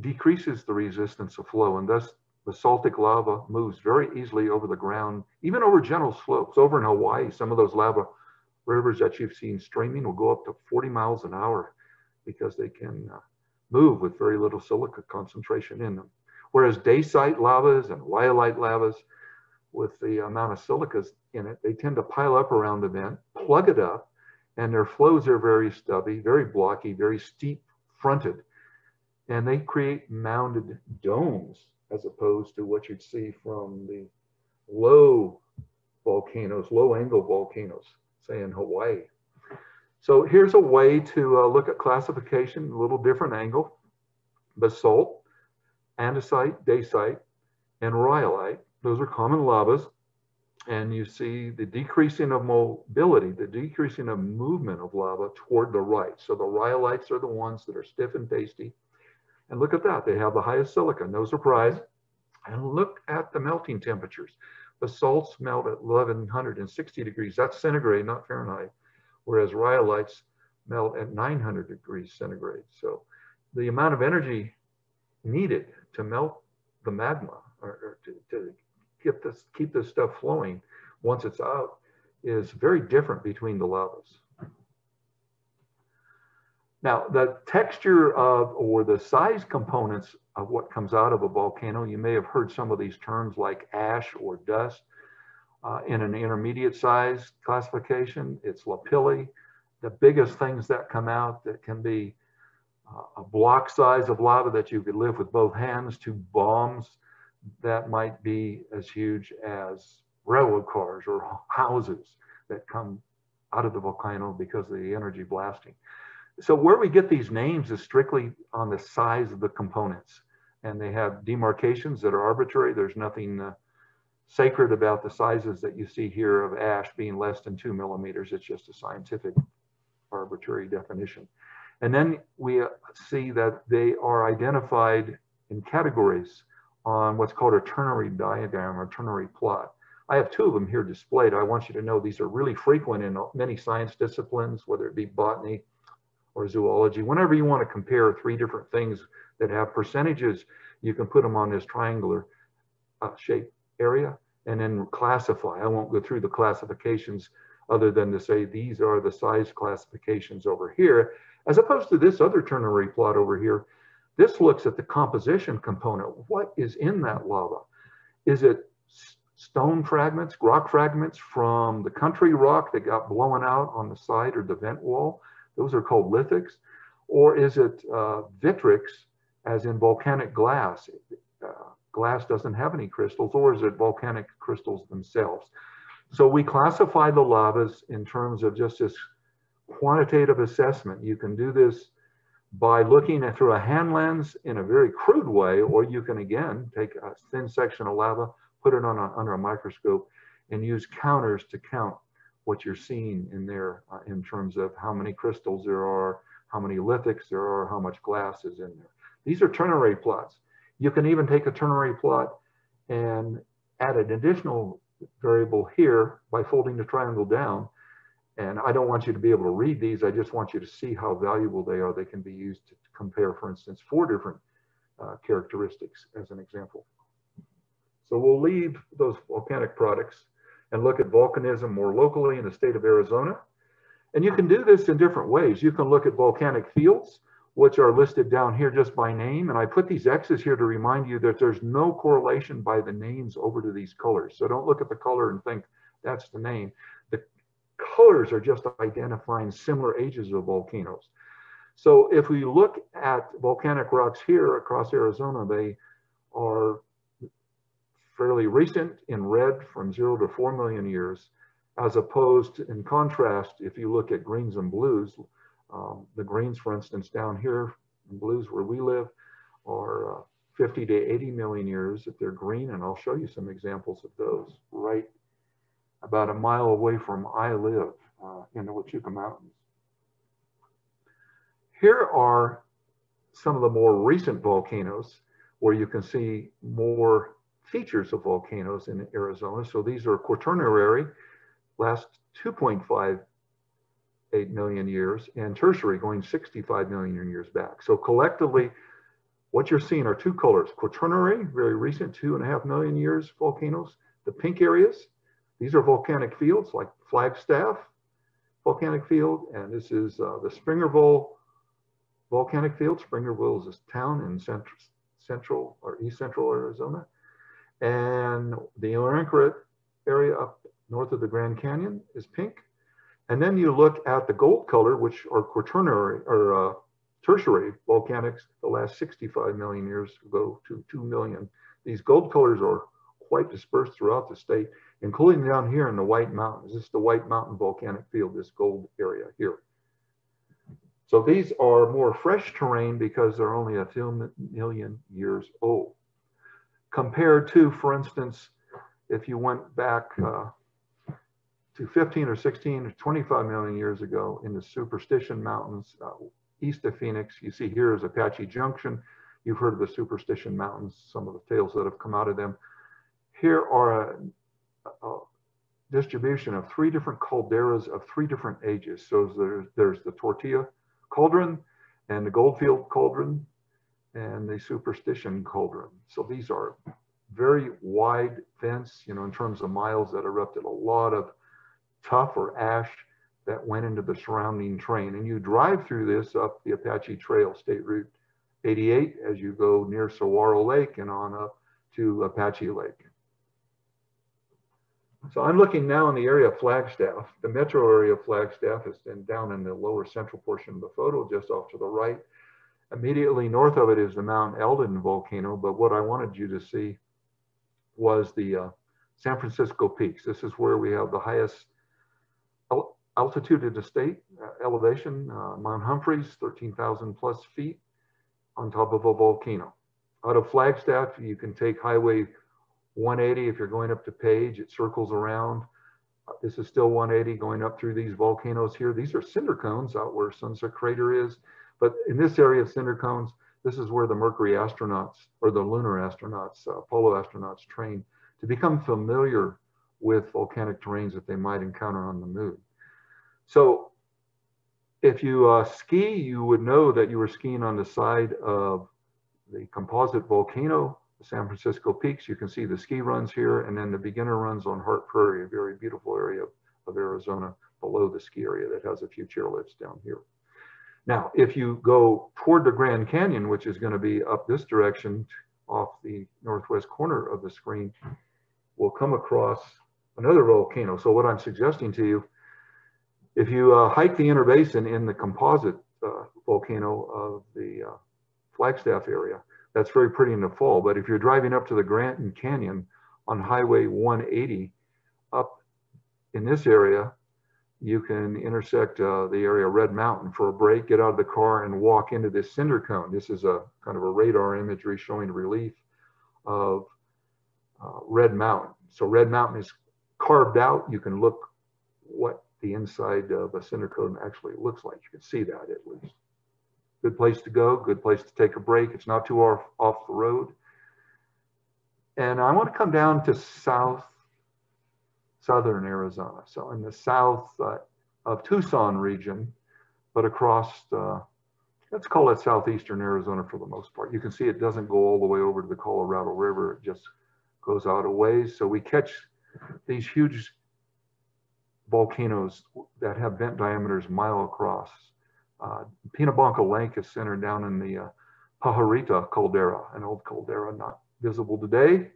decreases the resistance of flow and thus basaltic lava moves very easily over the ground, even over gentle slopes. Over in Hawaii, some of those lava rivers that you've seen streaming will go up to 40 miles an hour because they can uh, move with very little silica concentration in them. Whereas dacite lavas and rhyolite lavas, with the amount of silicas in it, they tend to pile up around the vent, plug it up, and their flows are very stubby, very blocky, very steep fronted. And they create mounded domes as opposed to what you'd see from the low volcanoes, low angle volcanoes, say in Hawaii. So here's a way to uh, look at classification, a little different angle. Basalt, andesite, dacite, and rhyolite. Those are common lavas. And you see the decreasing of mobility, the decreasing of movement of lava toward the right. So the rhyolites are the ones that are stiff and pasty. And look at that, they have the highest silica, no surprise. And look at the melting temperatures. The salts melt at 1160 degrees, that's centigrade, not Fahrenheit, whereas rhyolites melt at 900 degrees centigrade. So the amount of energy needed to melt the magma or, or to, to get this, keep this stuff flowing once it's out is very different between the lavas. Now, the texture of or the size components of what comes out of a volcano, you may have heard some of these terms like ash or dust. Uh, in an intermediate size classification, it's lapilli. The biggest things that come out that can be uh, a block size of lava that you could lift with both hands to bombs that might be as huge as railroad cars or houses that come out of the volcano because of the energy blasting. So where we get these names is strictly on the size of the components. And they have demarcations that are arbitrary. There's nothing uh, sacred about the sizes that you see here of ash being less than two millimeters. It's just a scientific arbitrary definition. And then we uh, see that they are identified in categories on what's called a ternary diagram or ternary plot. I have two of them here displayed. I want you to know these are really frequent in many science disciplines, whether it be botany or zoology. Whenever you want to compare three different things that have percentages, you can put them on this triangular uh, shape area and then classify. I won't go through the classifications other than to say these are the size classifications over here, as opposed to this other ternary plot over here. This looks at the composition component. What is in that lava? Is it stone fragments, rock fragments from the country rock that got blown out on the side or the vent wall? Those are called lithics. Or is it uh, vitrics, as in volcanic glass? Uh, glass doesn't have any crystals, or is it volcanic crystals themselves? So we classify the lavas in terms of just this quantitative assessment. You can do this by looking at through a hand lens in a very crude way, or you can again take a thin section of lava, put it on a, under a microscope, and use counters to count what you're seeing in there uh, in terms of how many crystals there are, how many lithics there are, how much glass is in there. These are ternary plots. You can even take a ternary plot and add an additional variable here by folding the triangle down. And I don't want you to be able to read these. I just want you to see how valuable they are. They can be used to compare, for instance, four different uh, characteristics as an example. So we'll leave those volcanic products and look at volcanism more locally in the state of Arizona. And you can do this in different ways. You can look at volcanic fields, which are listed down here just by name. And I put these X's here to remind you that there's no correlation by the names over to these colors. So don't look at the color and think that's the name. The colors are just identifying similar ages of volcanoes. So if we look at volcanic rocks here across Arizona, they are fairly recent in red from zero to four million years, as opposed to, in contrast, if you look at greens and blues, um, the greens, for instance, down here, blues where we live, are uh, 50 to 80 million years if they're green, and I'll show you some examples of those right about a mile away from I live uh, in the Huachuca Mountains. Here are some of the more recent volcanoes where you can see more features of volcanoes in Arizona. So these are quaternary, last 2.58 million years, and tertiary going 65 million years back. So collectively, what you're seeing are two colors, quaternary, very recent, two and a half million years volcanoes. The pink areas, these are volcanic fields like Flagstaff volcanic field, and this is uh, the Springerville volcanic field. Springerville is a town in central, central or east central Arizona. And the Uinkaret area up north of the Grand Canyon is pink. And then you look at the gold color, which are quaternary or uh, tertiary volcanics the last 65 million years ago to 2 million. These gold colors are quite dispersed throughout the state, including down here in the White Mountains. This is the White Mountain volcanic field, this gold area here. So these are more fresh terrain because they're only a few million years old compared to, for instance, if you went back uh, to 15 or 16 or 25 million years ago in the Superstition Mountains uh, east of Phoenix, you see here is Apache Junction. You've heard of the Superstition Mountains, some of the tales that have come out of them. Here are a, a distribution of three different calderas of three different ages. So there's, there's the Tortilla Cauldron and the Goldfield Cauldron and the superstition cauldron. So these are very wide vents, you know, in terms of miles that erupted a lot of tuff or ash that went into the surrounding terrain. And you drive through this up the Apache Trail, State Route 88, as you go near Saguaro Lake and on up to Apache Lake. So I'm looking now in the area of Flagstaff. The metro area of Flagstaff is down in the lower central portion of the photo, just off to the right. Immediately north of it is the Mount Elden volcano, but what I wanted you to see was the uh, San Francisco peaks. This is where we have the highest altitude in the state, uh, elevation, uh, Mount Humphreys, 13,000 plus feet on top of a volcano. Out of Flagstaff, you can take Highway 180 if you're going up to Page, it circles around. Uh, this is still 180 going up through these volcanoes here. These are cinder cones out where Sunset Crater is. But in this area of cinder cones, this is where the Mercury astronauts or the lunar astronauts, uh, Apollo astronauts train to become familiar with volcanic terrains that they might encounter on the moon. So if you uh, ski, you would know that you were skiing on the side of the composite volcano, San Francisco peaks. You can see the ski runs here and then the beginner runs on Hart Prairie, a very beautiful area of, of Arizona below the ski area that has a few chairlifts down here. Now, if you go toward the Grand Canyon, which is going to be up this direction off the northwest corner of the screen, we'll come across another volcano. So what I'm suggesting to you, if you uh, hike the inner basin in the composite uh, volcano of the uh, Flagstaff area, that's very pretty in the fall. But if you're driving up to the Grand Canyon on Highway 180 up in this area, you can intersect uh, the area Red Mountain for a break, get out of the car and walk into this cinder cone. This is a kind of a radar imagery showing relief of uh, Red Mountain. So Red Mountain is carved out. You can look what the inside of a cinder cone actually looks like. You can see that at least. Good place to go, good place to take a break. It's not too off, off the road. And I want to come down to south southern Arizona. So in the south uh, of Tucson region, but across, uh, let's call it southeastern Arizona for the most part. You can see it doesn't go all the way over to the Colorado River. It just goes out a ways. So we catch these huge volcanoes that have vent diameters mile across. Uh, Blanca Lake is centered down in the uh, Pajarito caldera, an old caldera not visible today.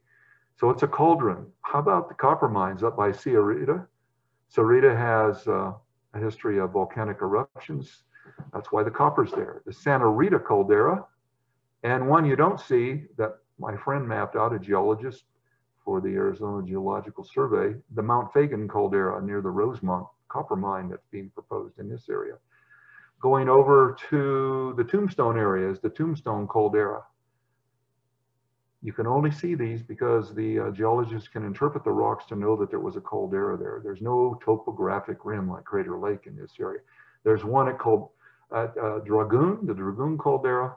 So it's a cauldron. How about the copper mines up by Sierrita? Sierrita has uh, a history of volcanic eruptions. That's why the copper's there. The Santa Rita caldera, and one you don't see that my friend mapped out, a geologist for the Arizona Geological Survey, the Mount Fagan caldera near the Rosemont copper mine that's being proposed in this area. Going over to the Tombstone areas, the Tombstone caldera. You can only see these because the uh, geologists can interpret the rocks to know that there was a caldera there. There's no topographic rim like Crater Lake in this area. There's one at, called, uh, Dragoon, the Dragoon caldera.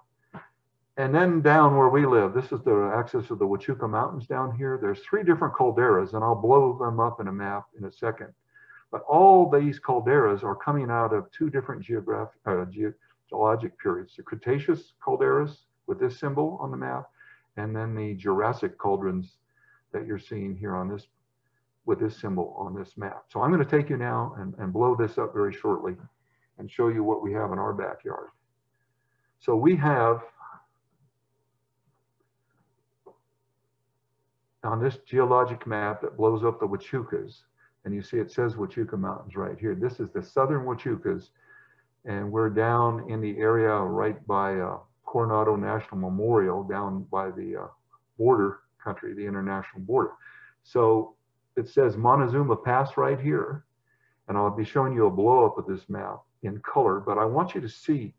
And then down where we live, this is the axis of the Huachuca Mountains down here. There's three different calderas, and I'll blow them up in a map in a second. But all these calderas are coming out of two different geographic, uh, ge geologic periods. The Cretaceous calderas with this symbol on the map, and then the Jurassic cauldrons that you're seeing here on this, with this symbol on this map. So I'm going to take you now and, and blow this up very shortly and show you what we have in our backyard. So we have on this geologic map that blows up the Huachucas, and you see it says Huachuca Mountains right here. This is the southern Huachucas, and we're down in the area right by uh, Coronado National Memorial down by the uh, border country, the international border. So it says Montezuma Pass right here. And I'll be showing you a blow up of this map in color, but I want you to see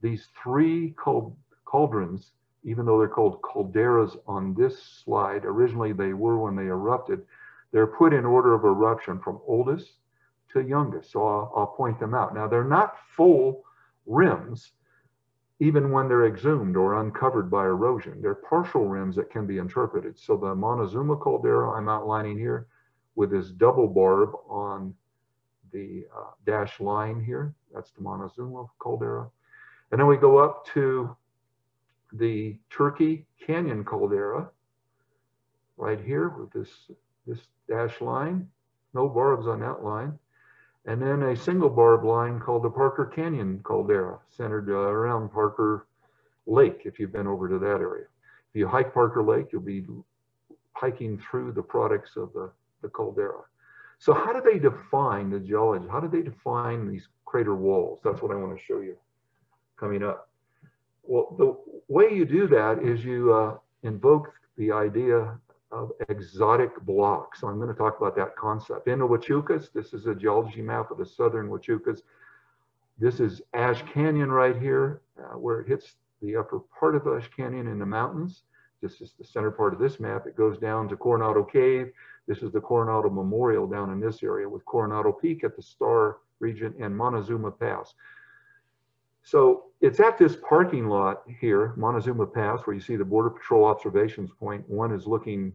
these three cauldrons, even though they're called calderas on this slide, originally they were when they erupted, they're put in order of eruption from oldest to youngest. So I'll, I'll point them out. Now they're not full rims, even when they're exhumed or uncovered by erosion. They're partial rims that can be interpreted. So the Montezuma caldera I'm outlining here with this double barb on the uh, dashed line here, that's the Montezuma caldera. And then we go up to the Turkey Canyon caldera right here with this, this dash line, no barbs on that line. And then a single barb line called the Parker Canyon caldera, centered uh, around Parker Lake, if you've been over to that area. If you hike Parker Lake, you'll be hiking through the products of the, the caldera. So how do they define the geology? How do they define these crater walls? That's what I want to show you coming up. Well, the way you do that is you uh, invoke the idea of exotic blocks. So I'm going to talk about that concept. In the Huachucas, this is a geology map of the southern Huachucas. This is Ash Canyon right here, uh, where it hits the upper part of Ash Canyon in the mountains. This is the center part of this map. It goes down to Coronado Cave. This is the Coronado Memorial down in this area with Coronado Peak at the Star region and Montezuma Pass. So it's at this parking lot here, Montezuma Pass, where you see the Border Patrol observations point. One is looking,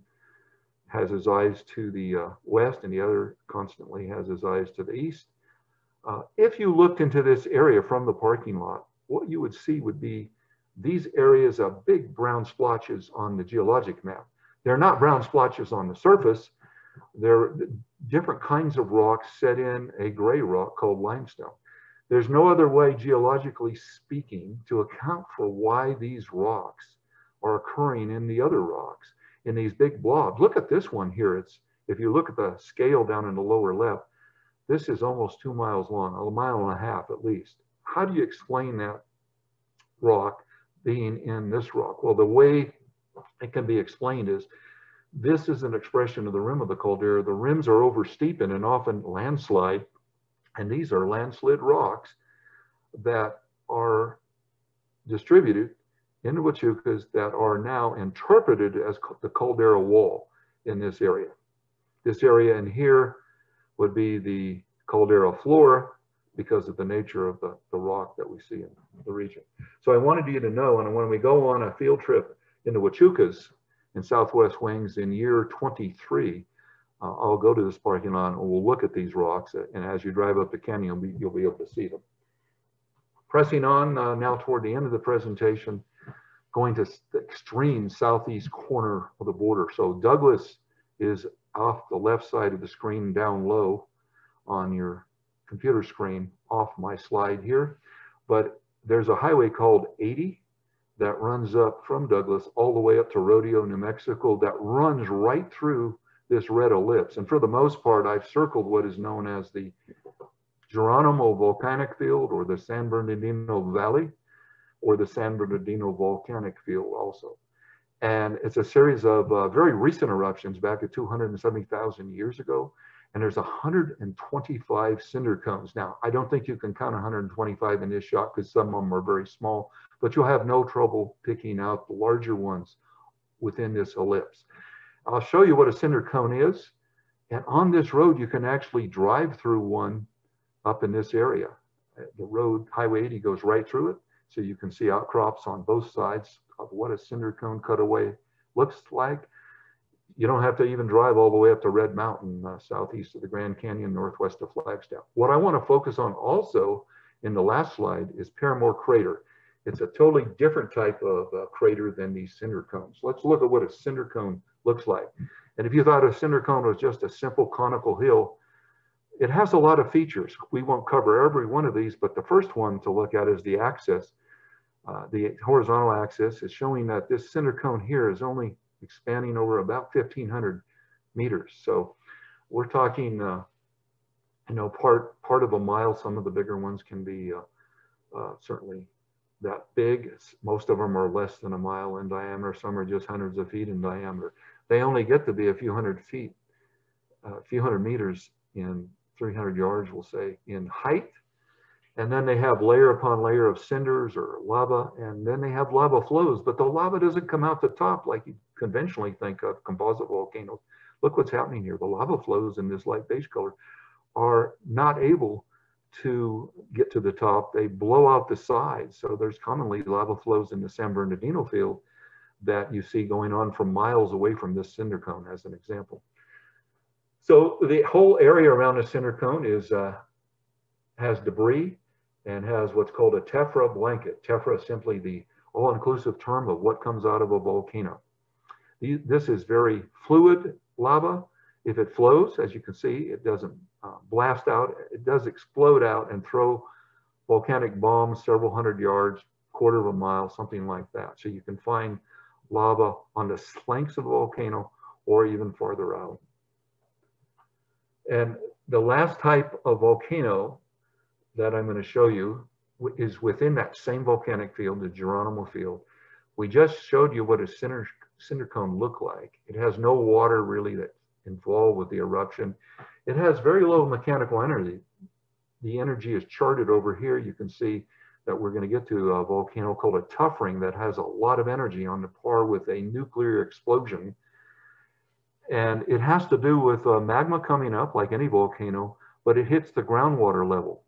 has his eyes to the uh, west, and the other constantly has his eyes to the east. Uh, if you looked into this area from the parking lot, what you would see would be these areas of big brown splotches on the geologic map. They're not brown splotches on the surface. They're different kinds of rocks set in a gray rock called limestone. There's no other way, geologically speaking, to account for why these rocks are occurring in the other rocks, in these big blobs. Look at this one here. It's If you look at the scale down in the lower left, this is almost two miles long, a mile and a half at least. How do you explain that rock being in this rock? Well, the way it can be explained is this is an expression of the rim of the caldera. The rims are oversteepened and often landslide and these are landslid rocks that are distributed in the Huachucas that are now interpreted as the caldera wall in this area. This area in here would be the caldera floor because of the nature of the, the rock that we see in the region. So I wanted you to know, and when we go on a field trip in the Huachucas in Southwest Wings in year 23, uh, I'll go to this parking lot and we'll look at these rocks. And as you drive up the canyon, you'll be, you'll be able to see them. Pressing on uh, now toward the end of the presentation, going to the extreme southeast corner of the border. So Douglas is off the left side of the screen down low on your computer screen off my slide here. But there's a highway called 80 that runs up from Douglas all the way up to Rodeo, New Mexico that runs right through this red ellipse. And for the most part, I've circled what is known as the Geronimo volcanic field or the San Bernardino Valley or the San Bernardino volcanic field also. And it's a series of uh, very recent eruptions back at 270,000 years ago. And there's 125 cinder cones. Now, I don't think you can count 125 in this shot because some of them are very small, but you'll have no trouble picking out the larger ones within this ellipse. I'll show you what a cinder cone is. And on this road, you can actually drive through one up in this area. The road, Highway 80, goes right through it. So you can see outcrops on both sides of what a cinder cone cutaway looks like. You don't have to even drive all the way up to Red Mountain, uh, southeast of the Grand Canyon, northwest of Flagstaff. What I want to focus on also in the last slide is Paramore Crater. It's a totally different type of uh, crater than these cinder cones. Let's look at what a cinder cone looks like. And if you thought a cinder cone was just a simple conical hill, it has a lot of features. We won't cover every one of these, but the first one to look at is the axis. Uh, the horizontal axis is showing that this cinder cone here is only expanding over about 1500 meters. So we're talking, uh, you know, part, part of a mile. Some of the bigger ones can be uh, uh certainly that big. Most of them are less than a mile in diameter. Some are just hundreds of feet in diameter. They only get to be a few hundred feet, a few hundred meters in 300 yards, we'll say, in height. And then they have layer upon layer of cinders or lava, and then they have lava flows, but the lava doesn't come out the top like you conventionally think of composite volcanoes. Look what's happening here. The lava flows in this light beige color are not able to get to the top, they blow out the sides. So there's commonly lava flows in the San Bernardino field that you see going on from miles away from this cinder cone as an example. So the whole area around the cinder cone is uh, has debris and has what's called a tephra blanket. Tephra is simply the all-inclusive term of what comes out of a volcano. This is very fluid lava If it flows, as you can see, it doesn't uh, blast out. It does explode out and throw volcanic bombs several hundred yards, quarter of a mile, something like that. So you can find lava on the flanks of the volcano or even farther out. And the last type of volcano that I'm going to show you is within that same volcanic field, the Geronimo field. We just showed you what a cinder, cinder cone looked like. It has no water really that's involved with the eruption. It has very low mechanical energy. The energy is charted over here. You can see that we're going to get to a volcano called a tuff ring that has a lot of energy on the par with a nuclear explosion. And it has to do with uh, magma coming up like any volcano, but it hits the groundwater level.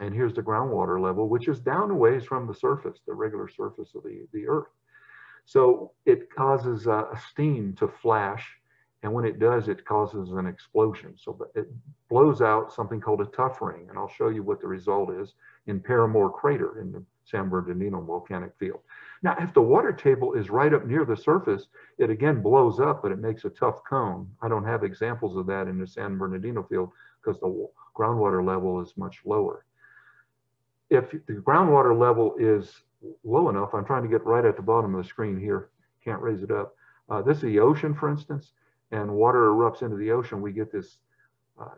And here's the groundwater level, which is down a ways from the surface, the regular surface of the, the earth. So it causes uh, a steam to flash. And when it does, it causes an explosion. So it blows out something called a tuff ring. And I'll show you what the result is in Paramore Crater in the San Bernardino volcanic field. Now, if the water table is right up near the surface, it again blows up, but it makes a tuff cone. I don't have examples of that in the San Bernardino field because the groundwater level is much lower if the groundwater level is low enough, I'm trying to get right at the bottom of the screen here, can't raise it up. Uh, this is the ocean, for instance, and water erupts into the ocean, we get this uh,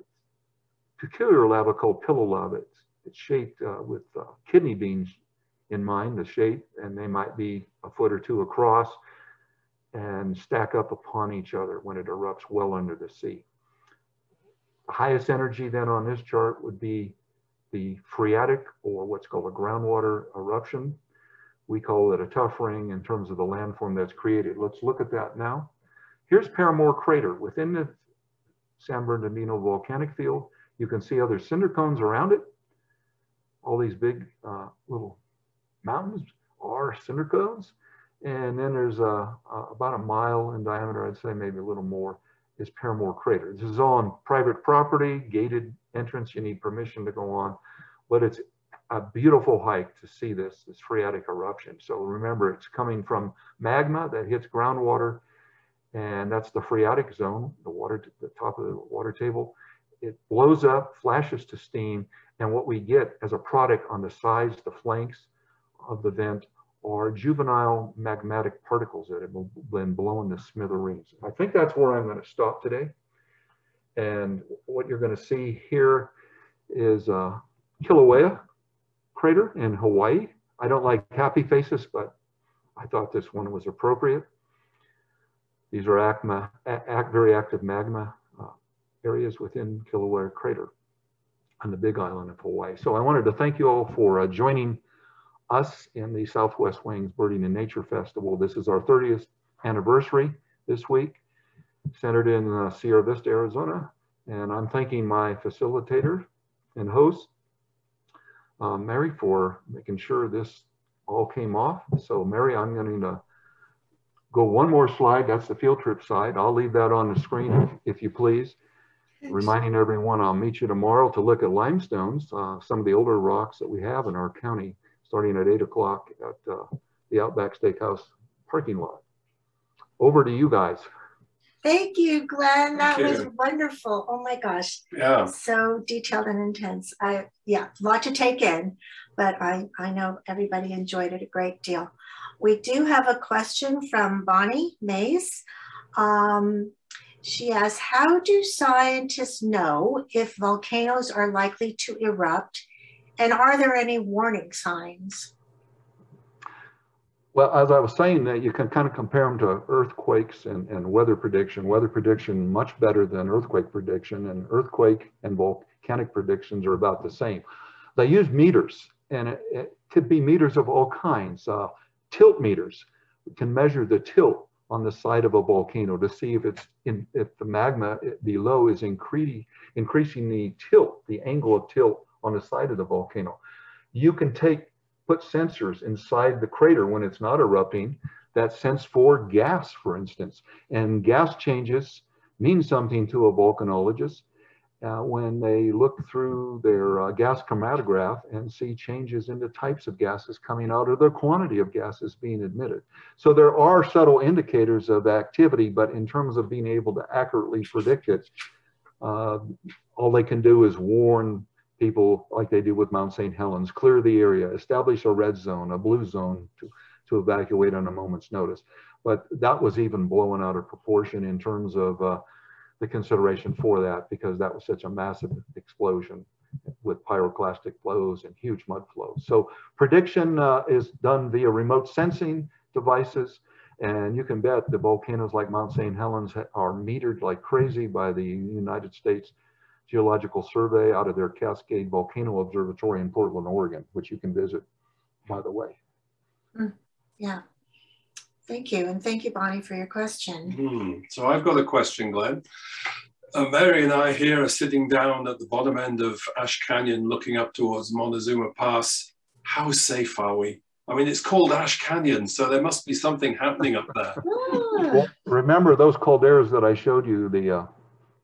peculiar lava called pillow lava. It's, it's shaped uh, with uh, kidney beans in mind, the shape, and they might be a foot or two across and stack up upon each other when it erupts well under the sea. The highest energy then on this chart would be the phreatic or what's called a groundwater eruption. We call it a tuff ring in terms of the landform that's created. Let's look at that now. Here's Paramore Crater within the San Bernardino volcanic field. You can see other cinder cones around it. All these big uh, little mountains are cinder cones. And then there's a, about a mile in diameter, I'd say maybe a little more, is Paramore Crater. This is on private property, gated entrance. You need permission to go on, but it's a beautiful hike to see this, this phreatic eruption. So remember, it's coming from magma that hits groundwater, and that's the phreatic zone, the water, the top of the water table. It blows up, flashes to steam, and what we get as a product on the sides, the flanks of the vent are juvenile magmatic particles that have been blown to smithereens. I think that's where I'm going to stop today. And what you're going to see here is Kilauea crater in Hawaii. I don't like happy faces, but I thought this one was appropriate. These are acma, very active magma uh, areas within Kilauea crater on the big island of Hawaii. So I wanted to thank you all for uh, joining us in the Southwest Wings Birding and Nature Festival. This is our 30th anniversary this week, centered in uh, Sierra Vista, Arizona. And I'm thanking my facilitator and host, uh, Mary, for making sure this all came off. So Mary, I'm going to go one more slide. That's the field trip side. I'll leave that on the screen if, if you please. Reminding everyone I'll meet you tomorrow to look at limestones, uh, some of the older rocks that we have in our county starting at eight o'clock at uh, the Outback Steakhouse parking lot. Over to you guys. Thank you, Glenn. That was wonderful. Oh my gosh. Yeah. So detailed and intense. I yeah, a lot to take in, but I, I know everybody enjoyed it a great deal. We do have a question from Bonnie Mays. Um, she asks, how do scientists know if volcanoes are likely to erupt and are there any warning signs? Well, as I was saying, that you can kind of compare them to earthquakes and, and weather prediction. Weather prediction much better than earthquake prediction, and earthquake and volcanic predictions are about the same. They use meters, and it, it could be meters of all kinds. Uh, tilt meters can measure the tilt on the side of a volcano to see if it's in, if the magma below is increasing increasing the tilt, the angle of tilt on the side of the volcano. You can take, put sensors inside the crater when it's not erupting that sense for gas, for instance. And gas changes mean something to a volcanologist. Uh, when they look through their uh, gas chromatograph and see changes in the types of gases coming out or the quantity of gases being emitted. So there are subtle indicators of activity, but in terms of being able to accurately predict it, uh, all they can do is warn people like they do with Mount St. Helens, clear the area, establish a red zone, a blue zone to, to evacuate on a moment's notice. But that was even blown out of proportion in terms of uh, the consideration for that because that was such a massive explosion with pyroclastic flows and huge mud flows. So prediction uh, is done via remote sensing devices. And you can bet the volcanoes like Mount St. Helens are metered like crazy by the United States Geological Survey out of their Cascade Volcano Observatory in Portland, Oregon, which you can visit, by the way. Mm, yeah. Thank you. And thank you, Bonnie, for your question. Hmm. So I've got a question, Glenn. Uh, Mary and I here are sitting down at the bottom end of Ash Canyon looking up towards Montezuma Pass. How safe are we? I mean, it's called Ash Canyon, so there must be something happening up there. Well, remember those calderas that I showed you, the uh,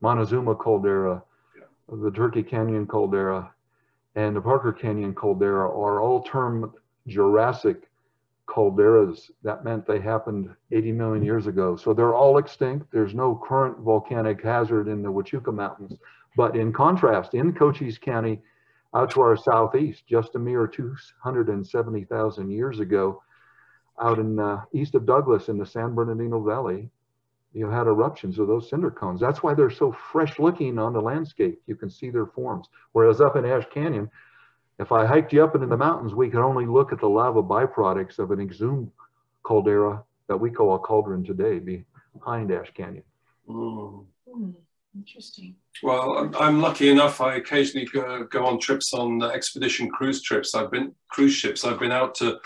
Montezuma caldera, yeah. the Turkey Canyon caldera, and the Parker Canyon caldera are all termed Jurassic calderas. That meant they happened 80 million years ago. So they're all extinct. There's no current volcanic hazard in the Huachuca Mountains. But in contrast, in Cochise County, out to our southeast, just a mere 270,000 years ago, out in uh, east of Douglas in the San Bernardino Valley, you had eruptions of those cinder cones. That's why they're so fresh looking on the landscape. You can see their forms. Whereas up in Ash Canyon, if I hiked you up into the mountains, we could only look at the lava byproducts of an exhumed caldera that we call a cauldron today behind Ash Canyon. Mm. Mm, interesting. Well, I'm lucky enough. I occasionally go, go on trips on expedition cruise trips. I've been cruise ships. I've been out to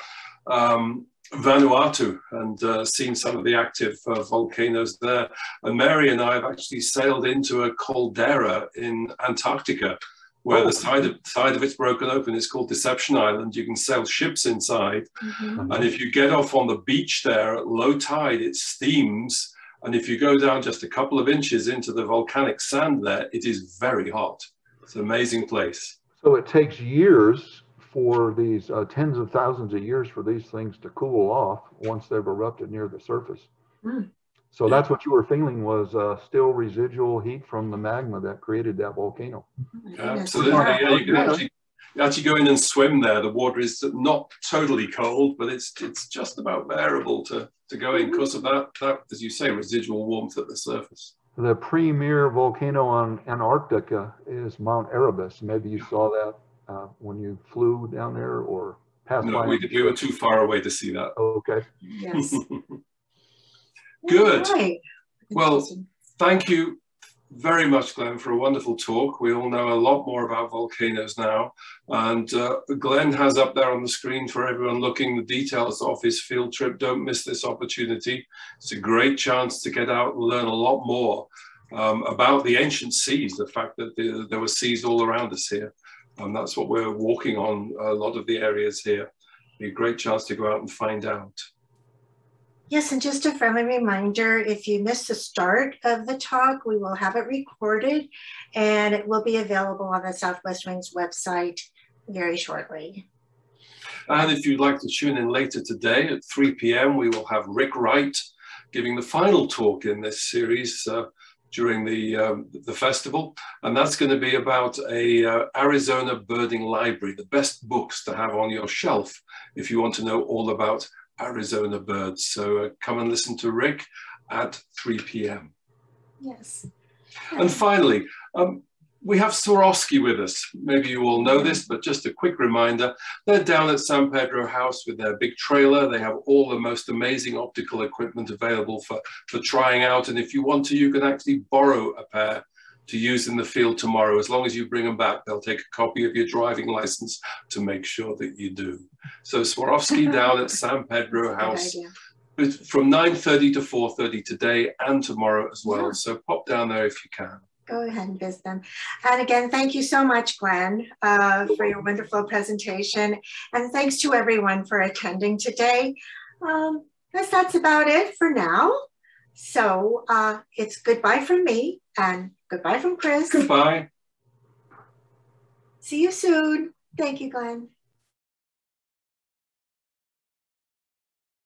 um, Vanuatu and uh, seen some of the active uh, volcanoes there. And Mary and I have actually sailed into a caldera in Antarctica where oh. the side of, side of it's broken open. It's called Deception Island. You can sail ships inside. Mm-hmm. And if you get off on the beach there at low tide, it steams. And if you go down just a couple of inches into the volcanic sand there, it is very hot. It's an amazing place. So it takes years for these uh, tens of thousands of years for these things to cool off once they've erupted near the surface. Mm. So that's what you were feeling was uh, still residual heat from the magma that created that volcano. Absolutely. Yeah, you can actually, you actually go in and swim there. The water is not totally cold, but it's it's just about bearable to, to go in because of that, that, as you say, residual warmth at the surface. The premier volcano on Antarctica is Mount Erebus. Maybe you saw that uh, when you flew down there or passed no, by. We, we were too far away to see that. okay. Yes. Good. Right. Well, thank you very much, Glenn, for a wonderful talk. We all know a lot more about volcanoes now. And uh, Glenn has up there on the screen for everyone looking the details of his field trip. Don't miss this opportunity. It's a great chance to get out and learn a lot more um, about the ancient seas, the fact that the, there were seas all around us here. And that's what we're walking on a lot of the areas here. Be a great chance to go out and find out. Yes, and just a friendly reminder, if you missed the start of the talk, we will have it recorded and it will be available on the Southwest Wings website very shortly. And if you'd like to tune in later today at 3 p.m., we will have Rick Wright giving the final talk in this series uh, during the, um, the festival. And that's going to be about a uh, Arizona birding library, the best books to have on your shelf if you want to know all about Arizona birds. So uh, come and listen to Rick at 3 p.m. Yes. And finally, um, we have Swarovski with us. Maybe you all know this, but just a quick reminder. They're down at San Pedro House with their big trailer. They have all the most amazing optical equipment available for, for trying out. And if you want to, you can actually borrow a pair to use in the field tomorrow. As long as you bring them back, they'll take a copy of your driving license to make sure that you do. So Swarovski down at San Pedro House from 9.30 to 4.30 today and tomorrow as well. Yeah. So pop down there if you can. Go ahead and visit them. And again, thank you so much, Glenn, uh, for your wonderful presentation. And thanks to everyone for attending today. Um, guess that's about it for now. So uh, it's goodbye from me and Goodbye from Chris. Goodbye. See you soon. Thank you, Glenn.